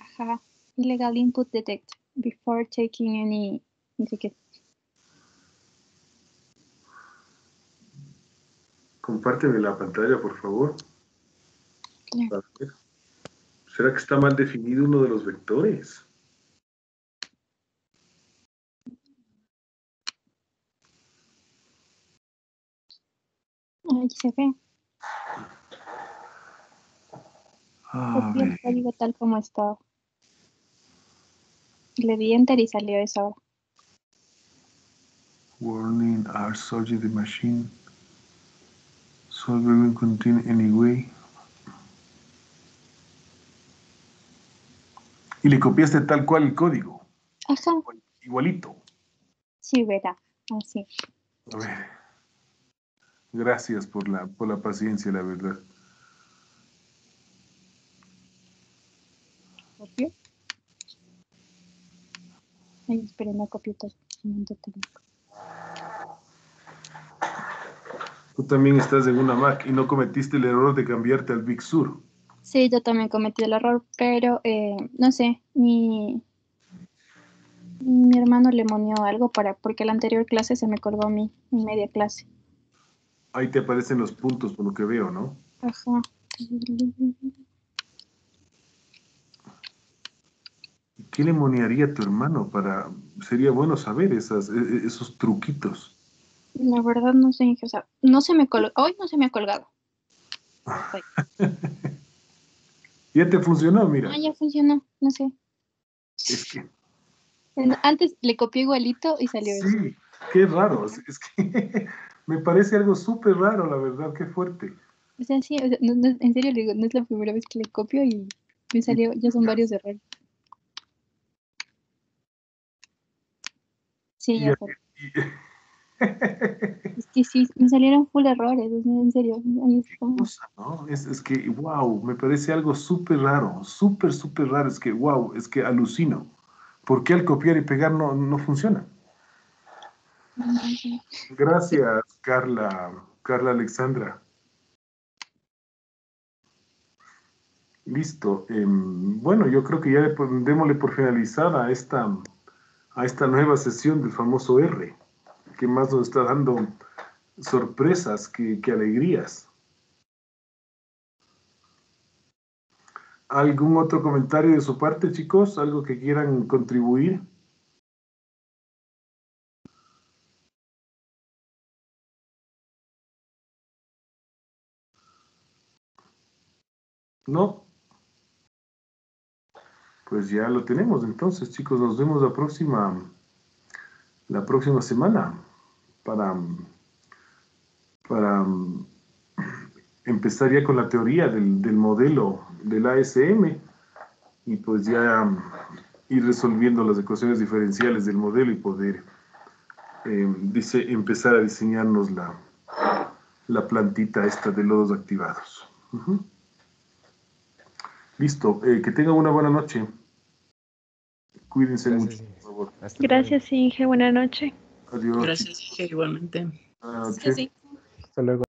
Ajá. Illegal input detect before taking any. Qué. Compárteme la pantalla, por favor. Claro. ¿Será que está mal definido uno de los vectores? Ahí se ve. A Copié el ver. código tal como estaba. Le di enter y salió eso ahora. Warning, are soldier the machine. Solver will contain anyway. Y le copiaste tal cual el código. Ajá. Igualito. Sí, verá. Así. A ver. Gracias por la, por la paciencia, la verdad. ¿Copio? Ay, espera, no copio todo. Un momento técnico. Tú también estás en una Mac y no cometiste el error de cambiarte al Big Sur. Sí, yo también cometí el error, pero eh, no sé, mi, mi hermano le monió algo para, porque la anterior clase se me colgó a mí, en media clase. Ahí te aparecen los puntos por lo que veo, ¿no? Ajá. ¿Qué le monearía a tu hermano para... Sería bueno saber esas, e- e- esos truquitos. La verdad no sé, o sea, no se me hoy no se me ha colgado. (laughs) Ya te funcionó, mira. Ah, ya funcionó, no sé. Es que, Antes le copié igualito y salió eso. sí, qué raro. Es es que (laughs) me parece algo súper raro, la verdad, qué fuerte. O sea, sí, o sea, no- no- en serio le digo, no es la primera vez que le copio y me salió, ya son varios errores. Sí, Y- ya sé. (laughs) Es que sí, me salieron full errores, en serio. Ahí está. cosa, ¿no? Es, es que, wow, me parece algo súper raro, súper, súper raro. Es que, wow, es que alucino. ¿Por qué al copiar y pegar no, no funciona? Gracias, Carla, Carla Alexandra. Listo. em, bueno, yo creo que ya démosle por finalizada a esta, a esta nueva sesión del famoso R, que más nos está dando sorpresas que, que alegrías. ¿Algún otro comentario de su parte, chicos? ¿Algo que quieran contribuir? ¿No? Pues ya lo tenemos. Entonces, chicos, nos vemos la próxima, la próxima semana para, para empezar ya con la teoría del, del modelo del ASM y pues ya ir resolviendo las ecuaciones diferenciales del modelo y poder eh, dice, empezar a diseñarnos la, la plantita esta de lodos activados. Listo, eh, que tengan una buena noche. Cuídense mucho, por favor. Gracias, Inge. Buenas noches. Adiós. Gracias, Inge, igualmente. Buenas noches. Hasta luego.